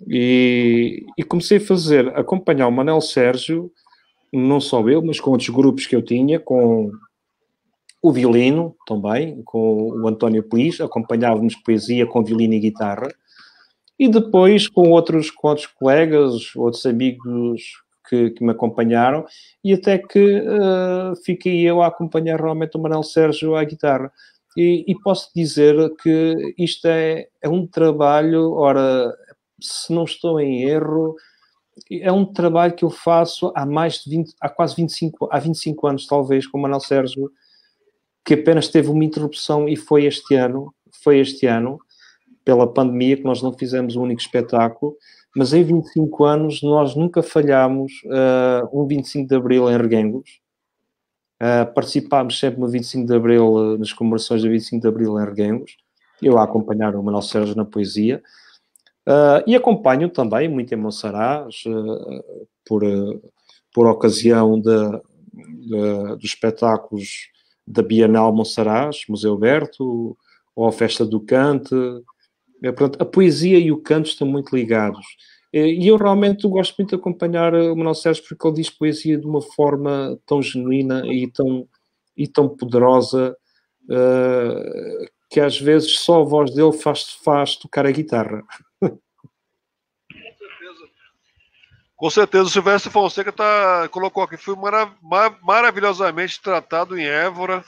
E, e comecei a fazer, acompanhar o Manuel Sérgio não só eu, mas com outros grupos que eu tinha, com o violino também, com o António Plis, acompanhávamos poesia com violino e guitarra, e depois com outros, com outros colegas, outros amigos que, que me acompanharam, e até que uh, fiquei eu a acompanhar realmente o Manuel Sérgio à guitarra. E, e, posso dizer que isto é, é um trabalho, ora, se não estou em erro, é um trabalho que eu faço há mais de 20, há quase 25, há 25 anos, talvez, com o Manuel Sérgio, que apenas teve uma interrupção e foi este ano, foi este ano, pela pandemia, que nós não fizemos um único espetáculo, mas em 25 anos nós nunca falhámos uh, um 25 de Abril em Reguengos. Uh, participámos sempre no 25 de Abril, uh, nas comemorações do 25 de Abril em Reguengos. Eu a acompanhar o Manuel Sérgio na poesia. Uh, e acompanho também muito em Monsaraz, uh, por, uh, por ocasião de, de, dos espetáculos da Bienal Monsaraz, Museu Berto, ou a Festa do Cante. É, portanto, a poesia e o canto estão muito ligados. E eu realmente gosto muito de acompanhar o Manuel Sérgio porque ele diz poesia de uma forma tão genuína e tão, e tão poderosa que às vezes só a voz dele faz, faz tocar a guitarra. Com certeza, o Silvestre Fonseca tá, colocou aqui, fui marav maravilhosamente tratado em Évora,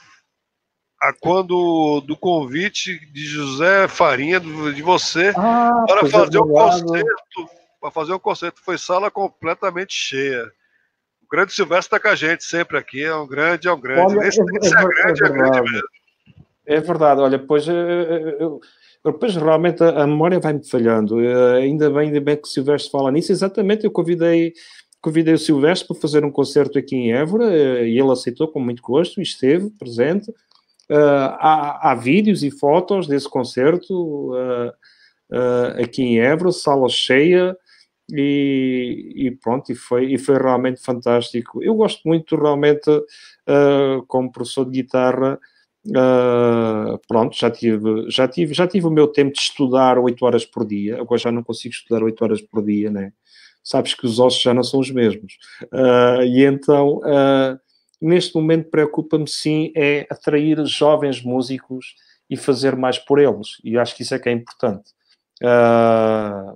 a quando do convite de José Farinha, de você, ah, para fazer um concerto, para fazer um concerto, foi sala completamente cheia. O grande Silvestre está com a gente sempre aqui, é um grande, é um grande. Olha, Esse é, é, é, grande, é, grande mesmo. É verdade, olha, pois eu, eu, depois realmente a, a memória vai-me falhando. Ainda bem, ainda bem que o Silvestre fala nisso. Exatamente, eu convidei, convidei o Silvestre para fazer um concerto aqui em Évora e ele aceitou com muito gosto e esteve presente. Uh, há, há, vídeos e fotos desse concerto aqui em Évora, sala cheia. E, e, pronto, e foi, e foi realmente fantástico. Eu gosto muito, realmente, como professor de guitarra, Uh, pronto, já tive, já, tive, já tive o meu tempo de estudar 8 horas por dia. Agora já não consigo estudar 8 horas por dia, né? sabes que os ossos já não são os mesmos. Uh, e então, uh, neste momento, preocupa-me sim é atrair jovens músicos e fazer mais por eles. E acho que isso é que é importante.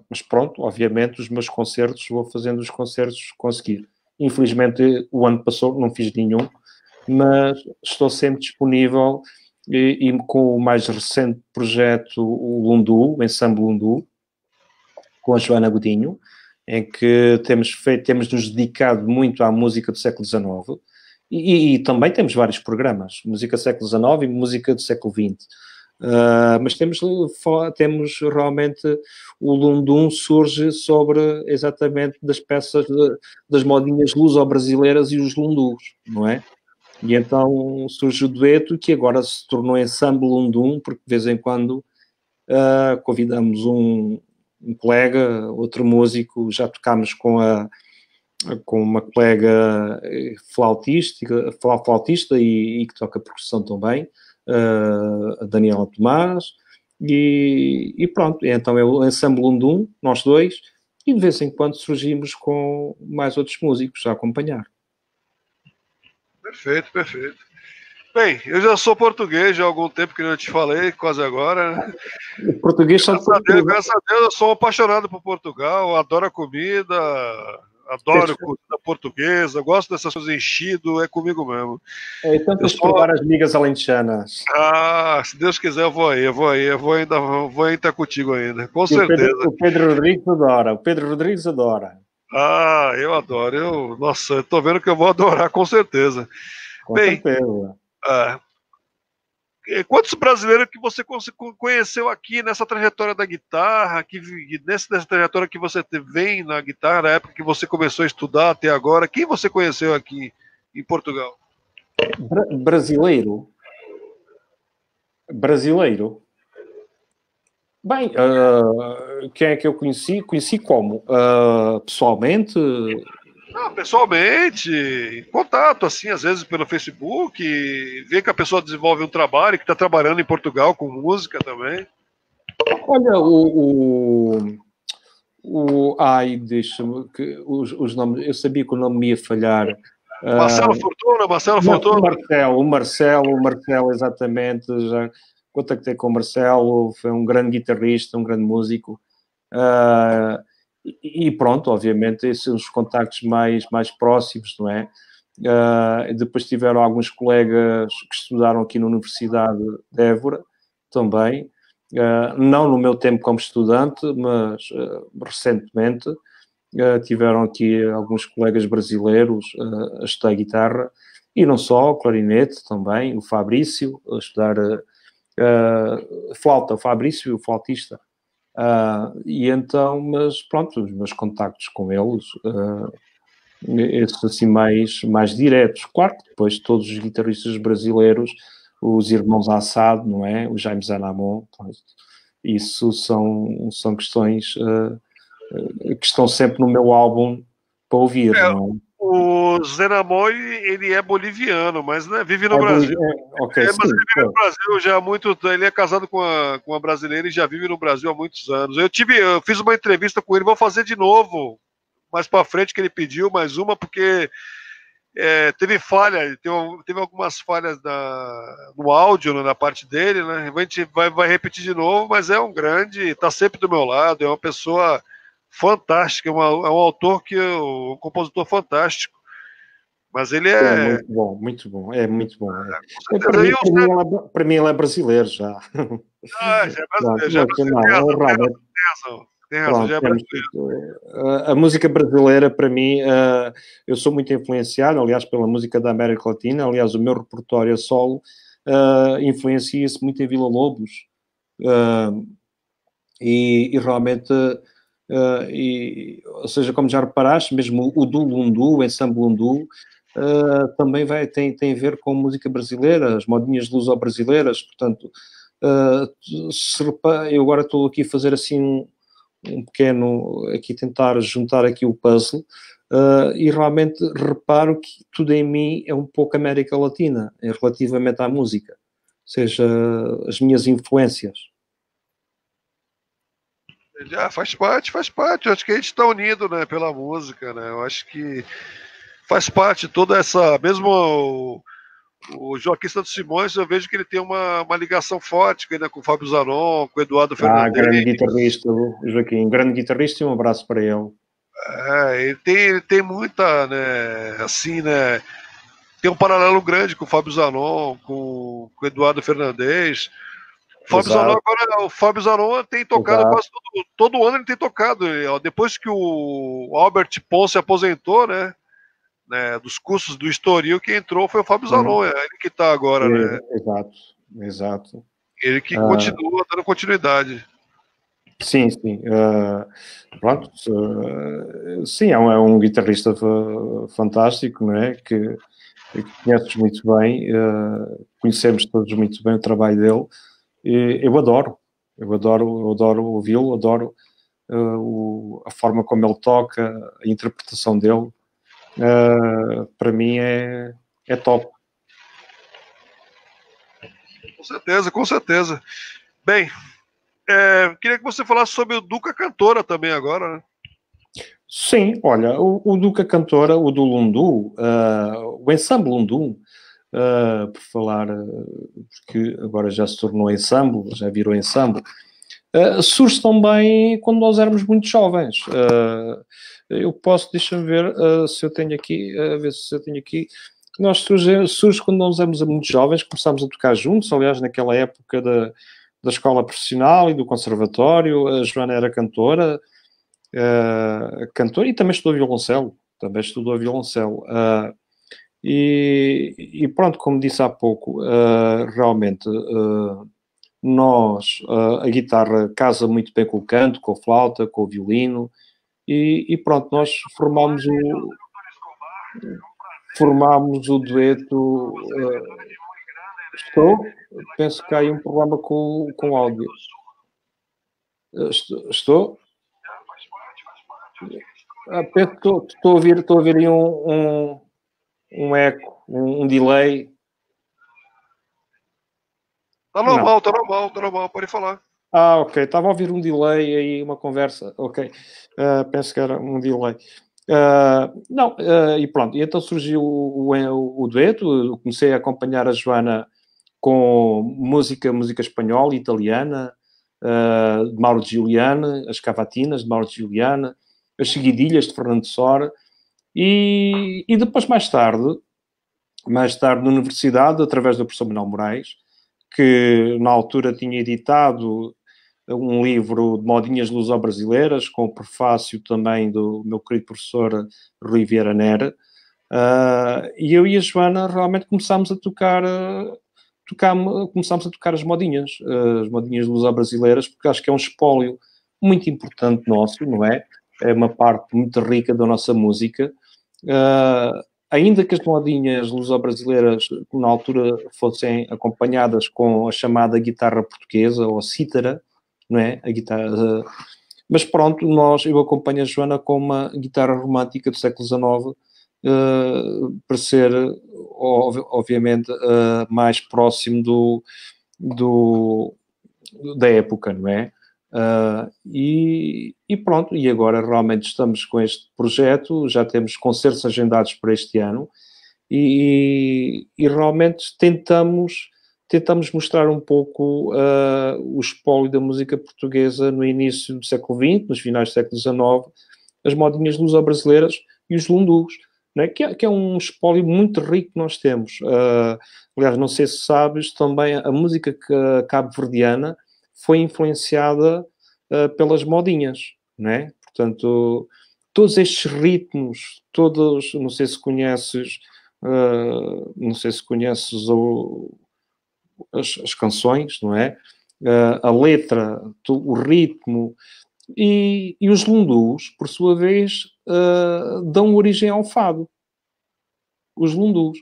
Mas pronto, obviamente, os meus concertos, vou fazendo os concertos conseguir. Infelizmente, o ano passou, não fiz nenhum, mas estou sempre disponível e, e com o mais recente projeto, o Lundu, o Ensemble Lundu, com a Joana Godinho, em que temos feito, temos nos dedicado muito à música do século XIX e, e também temos vários programas, música do século XIX e música do século XX. Uh, mas temos, temos realmente o Lundum surge sobre exatamente das peças de, das modinhas luso-brasileiras e os lundus, não é? E então surge o dueto que agora se tornou ensemble Lundum, porque de vez em quando uh, convidamos um, um, colega, outro músico, já tocámos com a com uma colega flautista, flautista e, e que toca percussão também, uh, a Daniela Tomás, e, e, pronto, então é o ensemble Lundum, nós dois, e de vez em quando surgimos com mais outros músicos a acompanhar. Perfeito, perfeito. Bem, eu já sou português há algum tempo que eu te falei, quase agora. português graças, a Deus, graças a Deus, eu sou apaixonado por Portugal, adoro a comida, adoro comida portuguesa, gosto dessas coisas enchido, é comigo mesmo. É, então tens sou... as migas alentejanas. Ah, se Deus quiser eu vou aí, eu vou aí, eu vou ainda, vou ainda estar contigo ainda, com e certeza. O Pedro, o Pedro Rodrigues adora, o Pedro Rodrigues adora. Ah, eu adoro, eu, nossa, eu tô vendo que eu vou adorar com certeza. Com Bem, certeza. Ah, quantos brasileiros que você conheceu aqui nessa trajetória da guitarra, que nessa trajetória que você vem na guitarra, na época que você começou a estudar até agora, quem você conheceu aqui em Portugal? Bra brasileiro? Brasileiro? Bem, uh, quem é que eu conheci? Conheci como? Uh, pessoalmente? Não, pessoalmente, em contato, assim, às vezes pelo Facebook, ver que a pessoa desenvolve um trabalho, que está trabalhando em Portugal com música também. Olha, o. o, o ai, deixa-me. Os, os nomes, eu sabia que o nome me ia falhar. Marcelo uh, Fortuna, Marcelo Fortuna. O Marcelo, o Marcelo, o Marcelo, exatamente. Já contactei com o Marcelo, foi um grande guitarrista, um grande músico. Uh, e pronto, obviamente, esses são os contactos mais, mais próximos, não é? Uh, depois tiveram alguns colegas que estudaram aqui na Universidade de Évora, também, uh, não no meu tempo como estudante, mas uh, recentemente tiveram aqui alguns colegas brasileiros a estudar guitarra, e não só, clarinete também, o Fabrício, a estudar flauta, o Fabrício, o flautista, Uh, e então, mas pronto, os meus contactos com eles, uh, esses assim mais, mais diretos. Claro que depois todos os guitarristas brasileiros, os irmãos Assad, não é? O James Anamon, isso são, são questões uh, que estão sempre no meu álbum para ouvir, é, não é? O Zenamoy, ele é boliviano, mas né, vive no é, Brasil. É, okay, é, mas sim, ele vive no Brasil já há muito Ele é casado com uma, com uma brasileira e já vive no Brasil há muitos anos. Eu tive, eu fiz uma entrevista com ele, vou fazer de novo, mais para frente, que ele pediu mais uma, porque é, teve falha, teve, teve algumas falhas na, no áudio, né, na parte dele, né? A gente vai, vai repetir de novo, mas é um grande, está sempre do meu lado, é uma pessoa fantástica, é, uma, é um autor que um compositor fantástico. Mas ele é... é muito bom, muito bom, é muito bom. É. É, para, mim, para, mim, ele é, para mim ele é brasileiro já. Ah, já é brasileiro, já é brasileiro. Tem razão, já é brasileiro. A música brasileira, para mim, uh, eu sou muito influenciado, aliás, pela música da América Latina. Aliás, o meu repertório solo uh, influencia-se muito em Vila Lobos. Uh, e, e, realmente Uh, e, ou seja, como já reparaste, mesmo o do Lundu, o ensemble Lundu, uh, também vai, tem, tem a ver com música brasileira, as modinhas luso-brasileiras, portanto, uh, se eu agora estou aqui a fazer assim um, um pequeno, aqui tentar juntar aqui o puzzle, e realmente reparo que tudo em mim é um pouco América Latina, relativamente à música, ou seja, as minhas influências. Já faz parte, faz parte. Eu acho que a gente está unido, né, pela música, né? Eu acho que faz parte toda essa, mesmo o, o Joaquim Santos Simões, eu vejo que ele tem uma, uma ligação forte né, com o Fábio Zanon, com o Eduardo Fernandes. Ah, grande guitarrista, Joaquim, grande guitarrista e um abraço para ele. É, ele tem, ele tem muita, né, assim, né, tem um paralelo grande com o Fábio Zanon, com, com o Eduardo Fernandes. O Fábio Zanon agora, o Fábio Zanon tem tocado Exato. quase todo, todo ano ele tem tocado. Depois que o Albert Ponce aposentou, né? né dos cursos do Estoril, que entrou foi o Fábio Zanon, é ele que está agora, é, né? Exato, exato. Ele que ah. continua dando continuidade. Sim, sim. Uh, pronto, uh, sim, é um, é um guitarrista fantástico, não é? Que, que conheces muito bem, uh, conhecemos todos muito bem o trabalho dele. Eu adoro, eu adoro, eu adoro ouvi-lo, adoro o, a forma como ele toca, a interpretação dele. para mim é, é top. Com certeza, com certeza. Bem, é, queria que você falasse sobre o Duca Cantora também agora, né? Sim, olha, o, o Duca Cantora, o do Lundu, uh, o ensemble Lundu, uh, por falar, porque agora já se tornou ensemble, já virou ensemble, uh, surge também quando nós éramos muito jovens. eu posso, deixa-me ver se eu tenho aqui, ver se eu tenho aqui. Nós surge, surge quando nós éramos muito jovens, começámos a tocar juntos, aliás, naquela época da da escola profissional e do conservatório. A Joana era cantora, uh, cantora e também estudou violoncelo. Também estudou violoncelo. Uh, e, e, pronto, como disse há pouco, uh, realmente nós, a guitarra casa muito bem com o canto, com a flauta, com o violino. E, e pronto, nós formámos o formámos o dueto. estou? penso que há aí um problema com, com o áudio. Estou? Ah, penso estou, estou, a ouvir, estou a ouvir aí um, um, um eco, um, um delay. Está normal, está normal, está normal, pode falar. Ah, ok. Estava a ouvir um delay aí, uma conversa. Ok. Uh, penso que era um delay. Uh, não, uh, e pronto. E então surgiu o, o, o dueto. Eu comecei a acompanhar a Joana com música, música espanhola, italiana, de Mauro de Giuliana, as cavatinas de Mauro de Giuliana, as seguidilhas de Fernando Sora, e, e depois mais tarde, mais tarde na universidade, através do professor Manuel Moraes, que na altura tinha editado um livro de modinhas luso-brasileiras, com o prefácio também do meu querido professor Rui Vieira Nera, uh, e eu e a Joana realmente começámos a tocar uh, começámos a tocar as modinhas, as modinhas luso-brasileiras, porque acho que é um espólio muito importante nosso, não é? É uma parte muito rica da nossa música. Uh, ainda que as modinhas luso-brasileiras, na altura, fossem acompanhadas com a chamada guitarra portuguesa, ou cítara, não é? A guitarra... Mas pronto, nós, eu acompanho a Joana com uma guitarra romântica do século XIX, uh, para ser, obviamente, uh, mais próximo do, do, da época, não é? Uh, e, e, pronto, e agora realmente estamos com este projeto, já temos concertos agendados para este ano e, e realmente tentamos, tentamos mostrar um pouco uh, o espólio da música portuguesa no início do século XX, nos finais do século XIX, as modinhas luso-brasileiras e os lundus né? que, é, que, é, um espólio muito rico que nós temos. Uh, aliás, não sei se sabes, também a música cabo-verdiana foi influenciada uh, pelas modinhas, né? Portanto, todos estes ritmos, todos, não sei se conheces, uh, não sei se conheces o, as, as, canções, não é? a letra, o ritmo, e, e os lundus, por sua vez, uh, dão origem ao fado. Os lundus.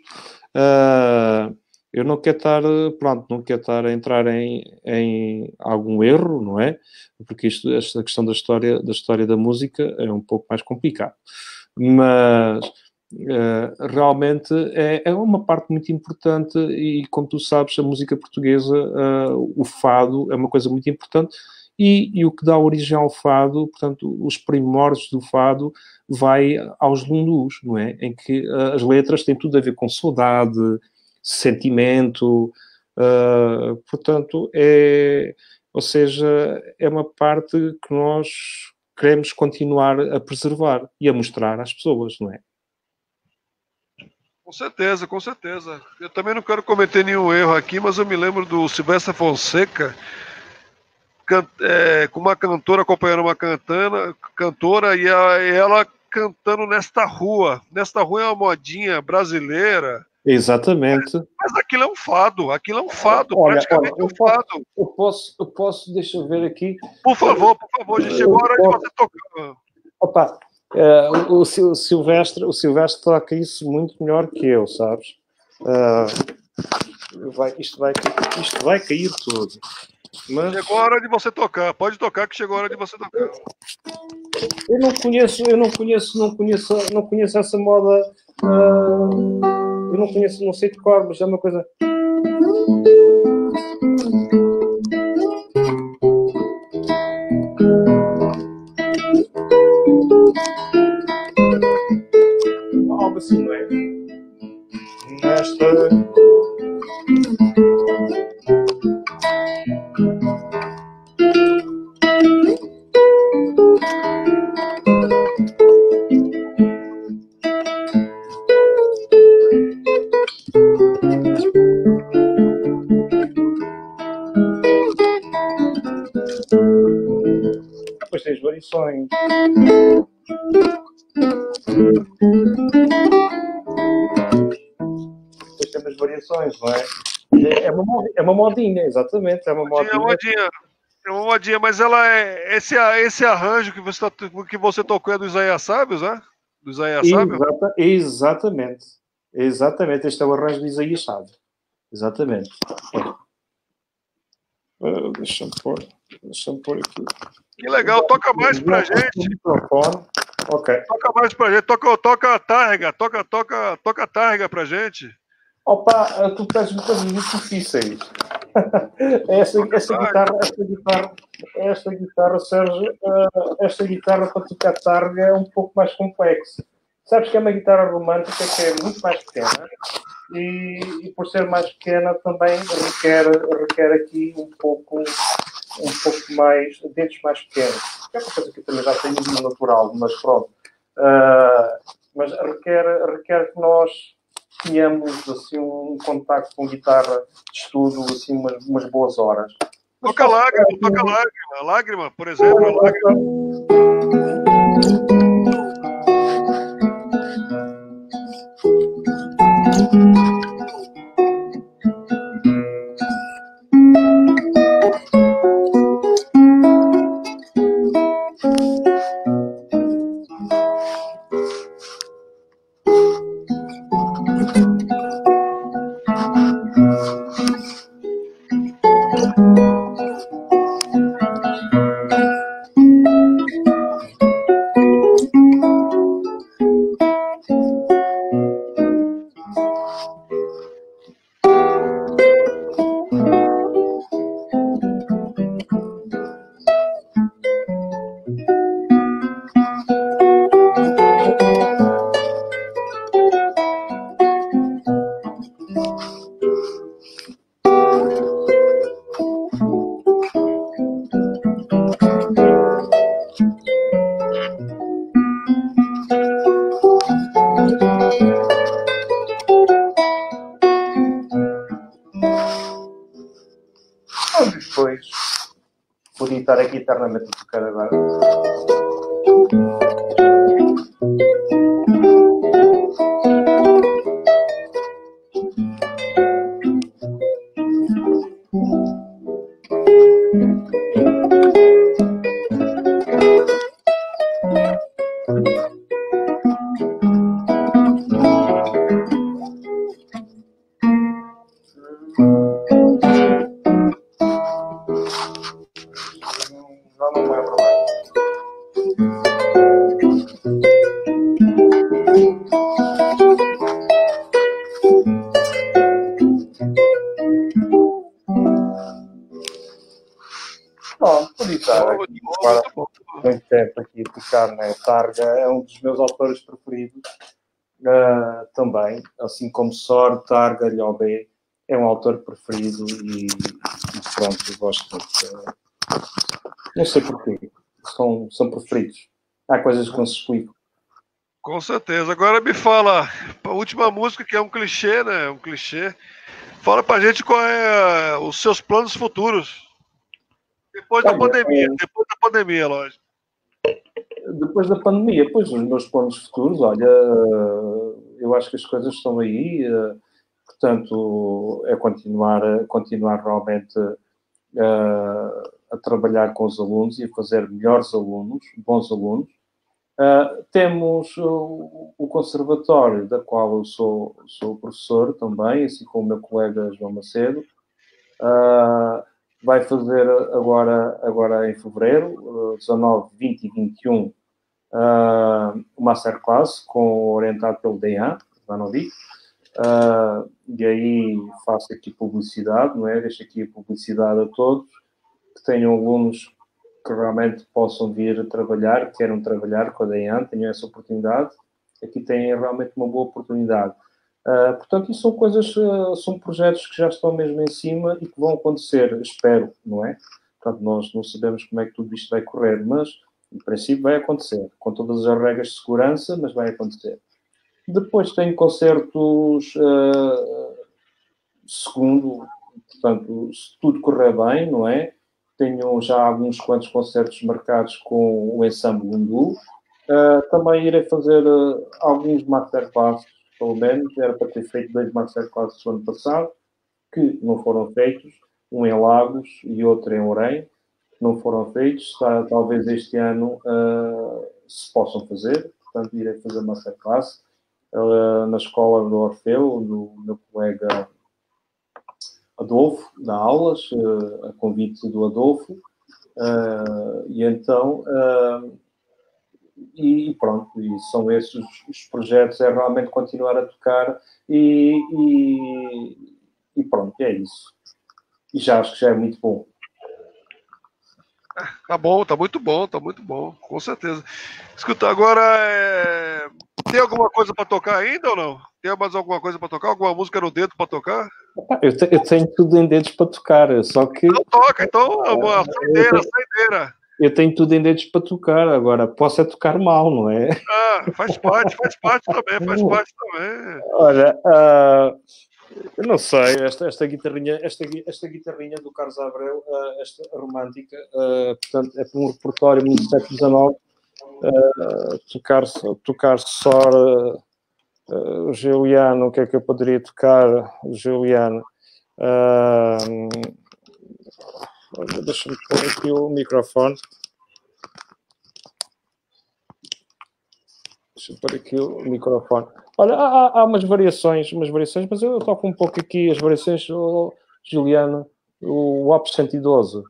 Uh, eu não quero estar, pronto, não quero estar a entrar em, em algum erro, não é? Porque isto, esta questão da história, da história da música é um pouco mais complicado. Mas uh, realmente é, é, uma parte muito importante e, como tu sabes, a música portuguesa, uh, o fado, é uma coisa muito importante e, e, o que dá origem ao fado, portanto, os primórdios do fado, vai aos lundus, não é? Em que uh, as letras têm tudo a ver com saudade, sentimento, uh, portanto, é, ou seja, é uma parte que nós queremos continuar a preservar e a mostrar às pessoas, não é? Com certeza, com certeza. Eu também não quero cometer nenhum erro aqui, mas eu me lembro do Silvestre Fonseca, é, com uma cantora acompanhando uma cantana, cantora e, a, e ela cantando nesta rua. Nesta rua é uma modinha brasileira. Exatamente. Mas aquilo é um fado, aquilo é um fado, olha, praticamente olha, um fado. Posso, eu posso, eu posso, deixa eu ver aqui. Por favor, por favor, já chegou a hora de você tocar. Opa, uh, o, o, Silvestre, o Silvestre toca isso muito melhor que eu, sabes? Uh, vai, isto, vai, isto vai cair tudo. Mas... Chegou a hora de você tocar, pode tocar que chegou a hora de você tocar. Eu não conheço, eu não conheço, não conheço, não conheço essa moda. Uh, eu não conheço, não sei de cor, mas é uma coisa. Algo assim, não é? Nesta. Variações. Depois temos variações, não é? É uma, é uma modinha, exatamente. É uma modinha. É uma modinha. É uma modinha, mas ela é. Esse, esse arranjo que você, tá, que você tocou é do Isaías Sábios, né? Do Isaías Sábios? Exata, exatamente. Exatamente. Este é o arranjo do Isaías Sábios. Exatamente. Uh, Deixa-me pôr. Deixa-me pôr aqui. Que legal, toca mais pra gente. Microfone. Toca mais pra gente. Toca, toca a targa, toca, toca, toca a targa pra gente. Opa, tu pedes-me coisas muito difíceis. essa, essa guitarra, esta guitarra, esta guitarra, Sérgio, uh, esta guitarra para tocar targa é um pouco mais complexa. Sabes que é uma guitarra romântica que é muito mais pequena e, e por ser mais pequena também requer, requer aqui um pouco um pouco mais, dentes mais pequenos. É uma coisa que também já tem no natural, mas pronto. Uh, mas requer, requer que nós tínhamos assim um contacto com guitarra de estudo assim umas, umas boas horas. Toca lágrima, toca lágrima, lágrima, por exemplo, lágrima. Né? Targa é um dos meus autores preferidos uh, também, assim como Sor, Targa, Lhobé, é um autor preferido e, e pronto, gosto muito. não sei porquê, são, são preferidos. Há coisas que não se explicam. Com certeza. Agora me fala, a última música que é um clichê, né? Um clichê. Fala pra gente qual é os seus planos futuros. Depois da pandemia, é... depois da pandemia, lógico. Depois da pandemia, pois os meus planos futuros, olha, eu acho que as coisas estão aí, portanto, é continuar, continuar realmente uh, a trabalhar com os alunos e a fazer melhores alunos, bons alunos. Uh, temos o, o, conservatório, da qual eu sou, sou professor também, assim como o meu colega João Macedo. Uh, vai fazer agora, agora em fevereiro, 19, 20 e 21, uh, uma masterclass com, orientado pelo Dejan, Ivanovic. Uh, e aí faço aqui publicidade, não é? Deixo aqui a publicidade a todos que tenham alunos que realmente possam vir trabalhar, queiram trabalhar com a DEAN, tenham essa oportunidade, aqui têm realmente uma boa oportunidade. Uh, portanto, isso são coisas, uh, são projetos que já estão mesmo em cima e que vão acontecer, espero, não é? Portanto, nós não sabemos como é que tudo isto vai correr, mas, em princípio, vai acontecer, com todas as regras de segurança, mas vai acontecer. Depois tenho concertos, uh, segundo, portanto, se tudo correr bem, não é? tenho já alguns quantos concertos marcados com o Ensemble Lundu. Uh, também irei fazer alguns masterclasses, pelo menos. Era para ter feito dois masterclasses no ano passado, que não foram feitos. Um em Lagos e outro em Orem. Não foram feitos. Talvez este ano uh, se possam fazer. Portanto, irei fazer masterclass na escola do Orfeu, do meu colega Adolfo, dá aulas, uh, a convite do Adolfo, uh, e então, uh, e, e, pronto, e são esses os, os, projetos, é realmente continuar a tocar e, e, e pronto, é isso. E já acho que já é muito bom. Tá bom, tá muito bom, tá muito bom, com certeza. Escuta, agora é... tem alguma coisa para tocar ainda ou não? Tem mais alguma coisa para tocar? Alguma música no dedo para tocar? Eu, te, eu, tenho tudo em dedos para tocar, só que. Não toca, então, amor, saideira, tenho, saideira. Eu tenho tudo em dedos para tocar, agora posso é tocar mal, não é? Ah, faz parte, faz parte também, faz parte também. Olha, uh, eu não sei, esta, esta, guitarrinha, esta, esta guitarrinha do Carlos Abreu, uh, esta romântica, uh, portanto, é para um repertório muito século XIX, tocar, tocar só uh, Juliano, o que é que eu poderia tocar? Juliano. Uh, Deixa-me pôr aqui o microfone. Deixa-me pôr aqui o microfone. Olha, há, há, umas variações, umas variações, mas eu toco um pouco aqui as variações, oh, Juliano, o Op 112.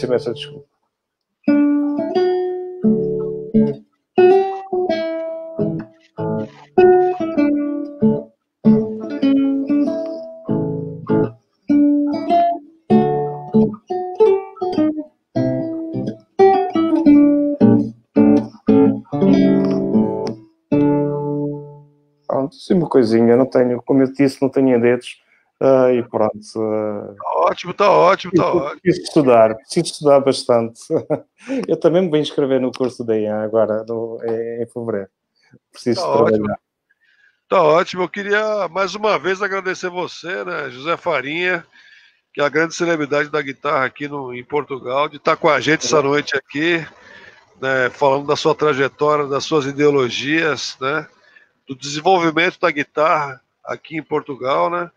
Peço imensa desculpa. Sim, uma coisinha, não tenho, como eu disse, não tenho dedos Uh, e pronto. Uh, ótimo, está ótimo, está ótimo. Preciso estudar, preciso estudar bastante. Eu também me vou inscrever no curso da IAN agora, no, em, em fevereiro. Preciso tá trabalhar. Está ótimo. Eu queria mais uma vez agradecer você, né, José Farinha, que é a grande celebridade da guitarra aqui no, em Portugal, de estar com a gente essa noite aqui, né, falando da sua trajetória, das suas ideologias, né? do desenvolvimento da guitarra aqui em Portugal, né?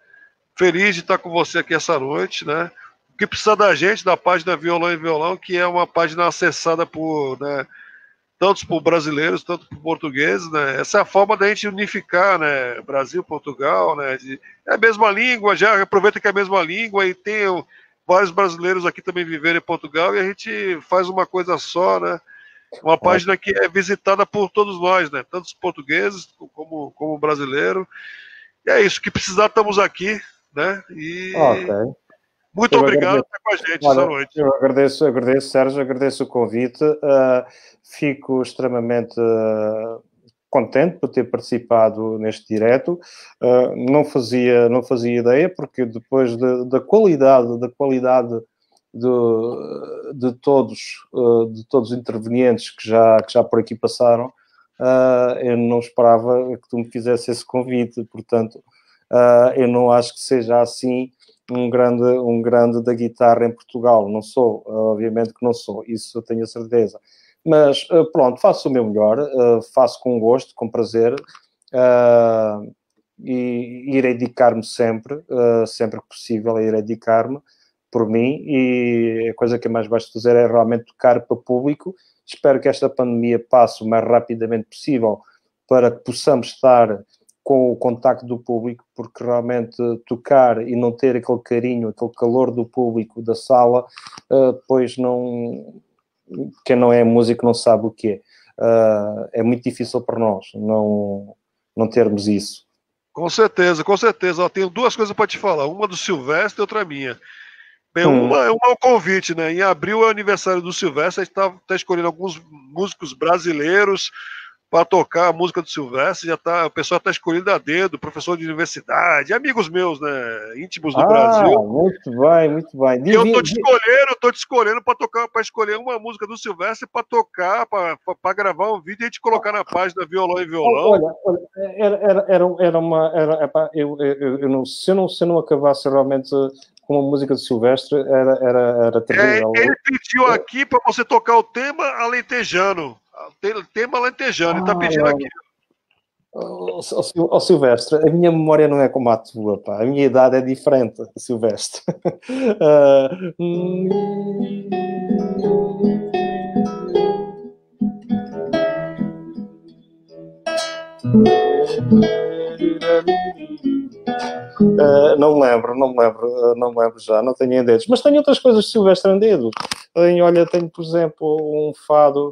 Feliz de estar com você aqui essa noite, né? O que precisa da gente, da página Violão e Violão, que é uma página acessada por, né, tanto por brasileiros, tanto por portugueses, né? Essa é a forma da gente unificar, né? Brasil, Portugal, né? De, é a mesma língua, já aproveita que é a mesma língua e tem vários brasileiros aqui também vivendo em Portugal e a gente faz uma coisa só, né? Uma página que é visitada por todos nós, né? Tanto os portugueses como, como brasileiro. E é isso, que precisar, estamos aqui, né? E okay. muito eu obrigado por estar com a gente Olha, essa noite. Eu agradeço, agradeço, Sérgio, agradeço o convite. Uh, fico extremamente uh, contente por ter participado neste direto. Uh, não, fazia, não fazia ideia, porque depois de, da qualidade, da qualidade de, de, todos, uh, de todos os intervenientes que já, que já por aqui passaram, uh, eu não esperava que tu me fizesse esse convite, portanto, eu não acho que seja assim um grande, um grande da guitarra em Portugal. Não sou, obviamente que não sou, isso eu tenho a certeza. Mas uh, pronto, faço o meu melhor, uh, faço com gosto, com prazer uh, e irei dedicar-me sempre, sempre que possível, irei dedicar-me por mim e a coisa que mais gosto de fazer é realmente tocar para público. Espero que esta pandemia passe o mais rapidamente possível para que possamos estar com o contacto do público, porque realmente tocar e não ter aquele carinho, aquele calor do público, da sala, depois não, quem não é músico não sabe o que é. Uh, é muito difícil para nós não, não termos isso. Com certeza, com certeza. Ó, tenho duas coisas para te falar. Uma do Silvestre e outra minha. Bem, hum. uma é um convite, né? Em abril é o aniversário do Silvestre, a gente está tá escolhendo alguns músicos brasileiros para tocar a música do Silvestre, já tá, o pessoal está escolhendo a dedo, professor de universidade, amigos meus, né, íntimos do ah, Brasil. Muito bem, muito bem. E eu tô te escolhendo, tô te escolhendo para tocar, para escolher uma música do Silvestre para tocar, para gravar um vídeo e a gente colocar na página violão e violão. Olha, olha era, era, era, era uma, era, epá, eu, eu, eu, não, se eu não, se eu não acabasse realmente com a música do Silvestre, era, era, era terrível. É, ele pediu aqui para você tocar o tema alentejano tema lantejano, ele tá pedindo aqui. Ó Silvestre, a minha memória não é como a tua, pá. A minha idade é diferente, Silvestre. uh, Uh, não me lembro, não me lembro, uh, não me lembro já, não tenho em dedos. Mas tenho outras coisas de Silvestre em dedo. Tenho, olha, tenho, por exemplo, um fado.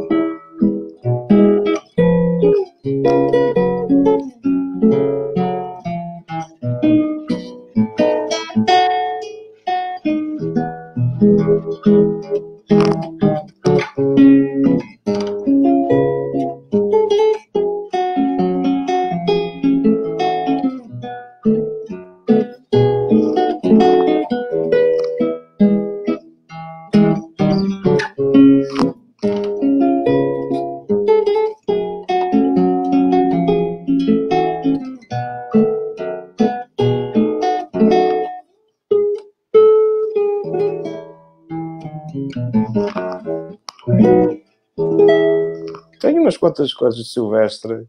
coisas de Silvestre.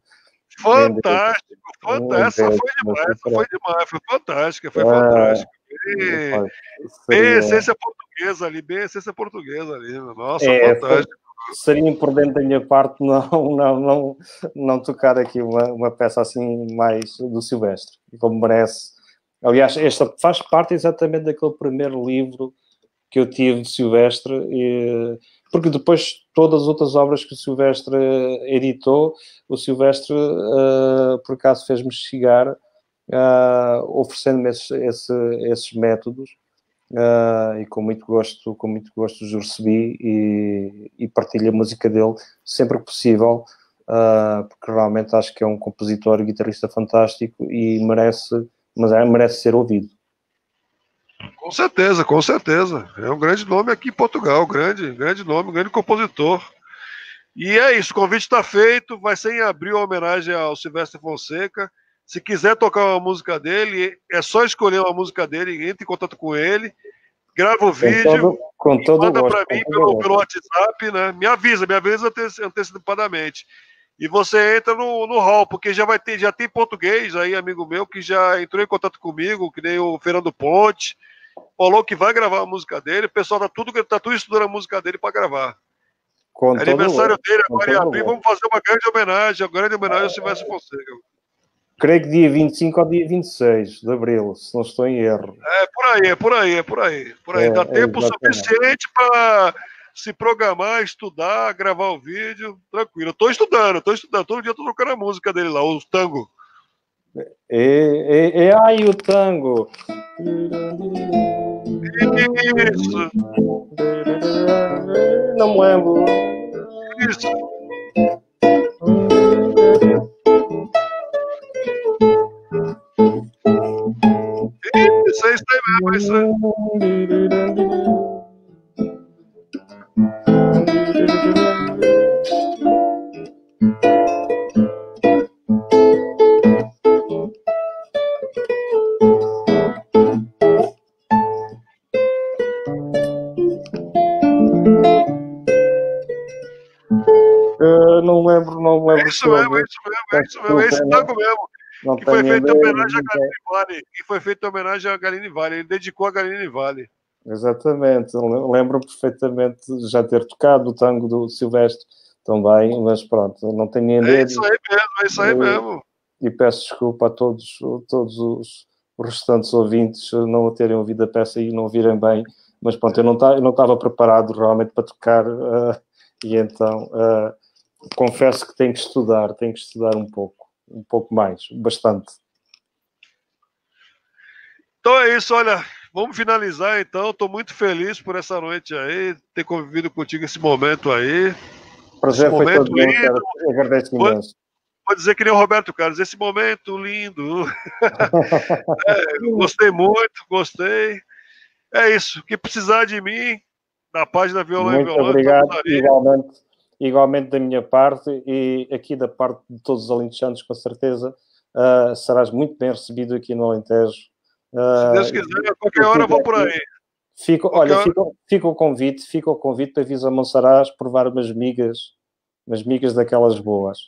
Fantástico, fantástico. Essa foi demais, foi demais, foi fantástica, foi é, fantástica. Bem, bem essência portuguesa ali, bem essência portuguesa ali. Nossa, é, fantástico. Seria imprudente da minha parte não, não, não, não tocar aqui uma, uma peça assim mais do Silvestre, como merece. Aliás, esta faz parte exatamente daquele primeiro livro que eu tive de Silvestre, e, porque depois todas as outras obras que o Silvestre editou, o Silvestre, uh, por acaso, fez-me chegar, uh, oferecendo-me esses, esse, esses métodos, uh, e com muito gosto, com muito gosto os recebi e, e partilho a música dele sempre que possível, porque realmente acho que é um compositor e guitarrista fantástico e merece, mas é, merece ser ouvido. Com certeza, com certeza. É um grande nome aqui em Portugal, grande, grande nome, grande compositor. E é isso, o convite está feito, vai ser em abril a homenagem ao Silvestre Fonseca. Se quiser tocar uma música dele, é só escolher uma música dele, entre em contato com ele, grava o vídeo, com todo, com manda para mim pelo, pelo, WhatsApp, né? Me avisa, me avisa antecipadamente. E você entra no, no hall, porque já vai ter, já tem português aí, amigo meu, que já entrou em contato comigo, que nem o Fernando Ponte, falou que vai gravar a música dele, o pessoal tá tudo, tá tudo estudando a música dele para gravar. Com é aniversário dele agora em abril, vamos fazer uma grande homenagem, uma grande homenagem ao Silvestre Fonseca. Creio que dia 25 ou dia 26 de abril, se não estou em erro. É por aí, é por aí, é por aí. Por aí. É, Dá tempo suficiente para se programar, estudar, gravar o vídeo, tranquilo. Estou estudando, estou estudando. Todo dia estou tocando a música dele lá, o tango. É, é, é ai o tango. Isso. Não lembro. Isso. Isso é isso aí mesmo, é isso aí. isso mesmo, é isso mesmo, é isso mesmo, é esse tango mesmo. Não que foi feito em homenagem a Galine Vale. Que foi feito em homenagem a Galine Vale. Ele dedicou a Galine Vale. Exatamente. Lembro perfeitamente de já ter tocado o tango do Silvestre também, mas pronto, não tenho nem É isso aí mesmo, é isso aí mesmo. E peço desculpa a todos, todos os restantes ouvintes não terem ouvido a peça e não ouvirem bem, mas pronto, eu não estava preparado realmente para tocar uh, e então uh, confesso que tenho que estudar, tenho que estudar um pouco, um pouco mais, bastante. Então é isso, olha, vamos finalizar então. Estou muito feliz por essa noite aí, ter convivido contigo esse momento aí. Prazer esse foi todo lindo. Meu, eu agradeço imenso. Vou dizer que nem o Roberto Carlos, esse momento lindo. é, gostei muito, gostei. É isso. Que precisar de mim, na página Violão muito e Violão. Obrigado, igualmente igualmente da minha parte e aqui da parte de todos os alentejanos, com certeza, uh, serás muito bem recebido aqui no Alentejo. Uh, Se Deus quiser, a qualquer hora vou por aí. Fico, olha, fica, fica o convite, fica o convite para vir a Monsaraz provar umas migas, umas migas daquelas boas.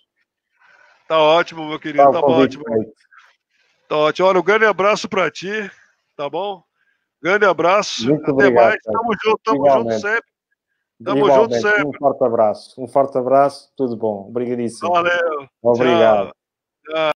Tá ótimo, meu querido, tá, tá ótimo. Tá ótimo. Olha, um grande abraço para ti, tá bom? Grande abraço. Muito Até obrigado, mais. Tamo junto, tamo Igualmente. junto sempre. Tamo junto sempre. Um forte abraço. Um forte abraço. Tudo bom. Obrigadíssimo. Valeu. Obrigado. Tchau.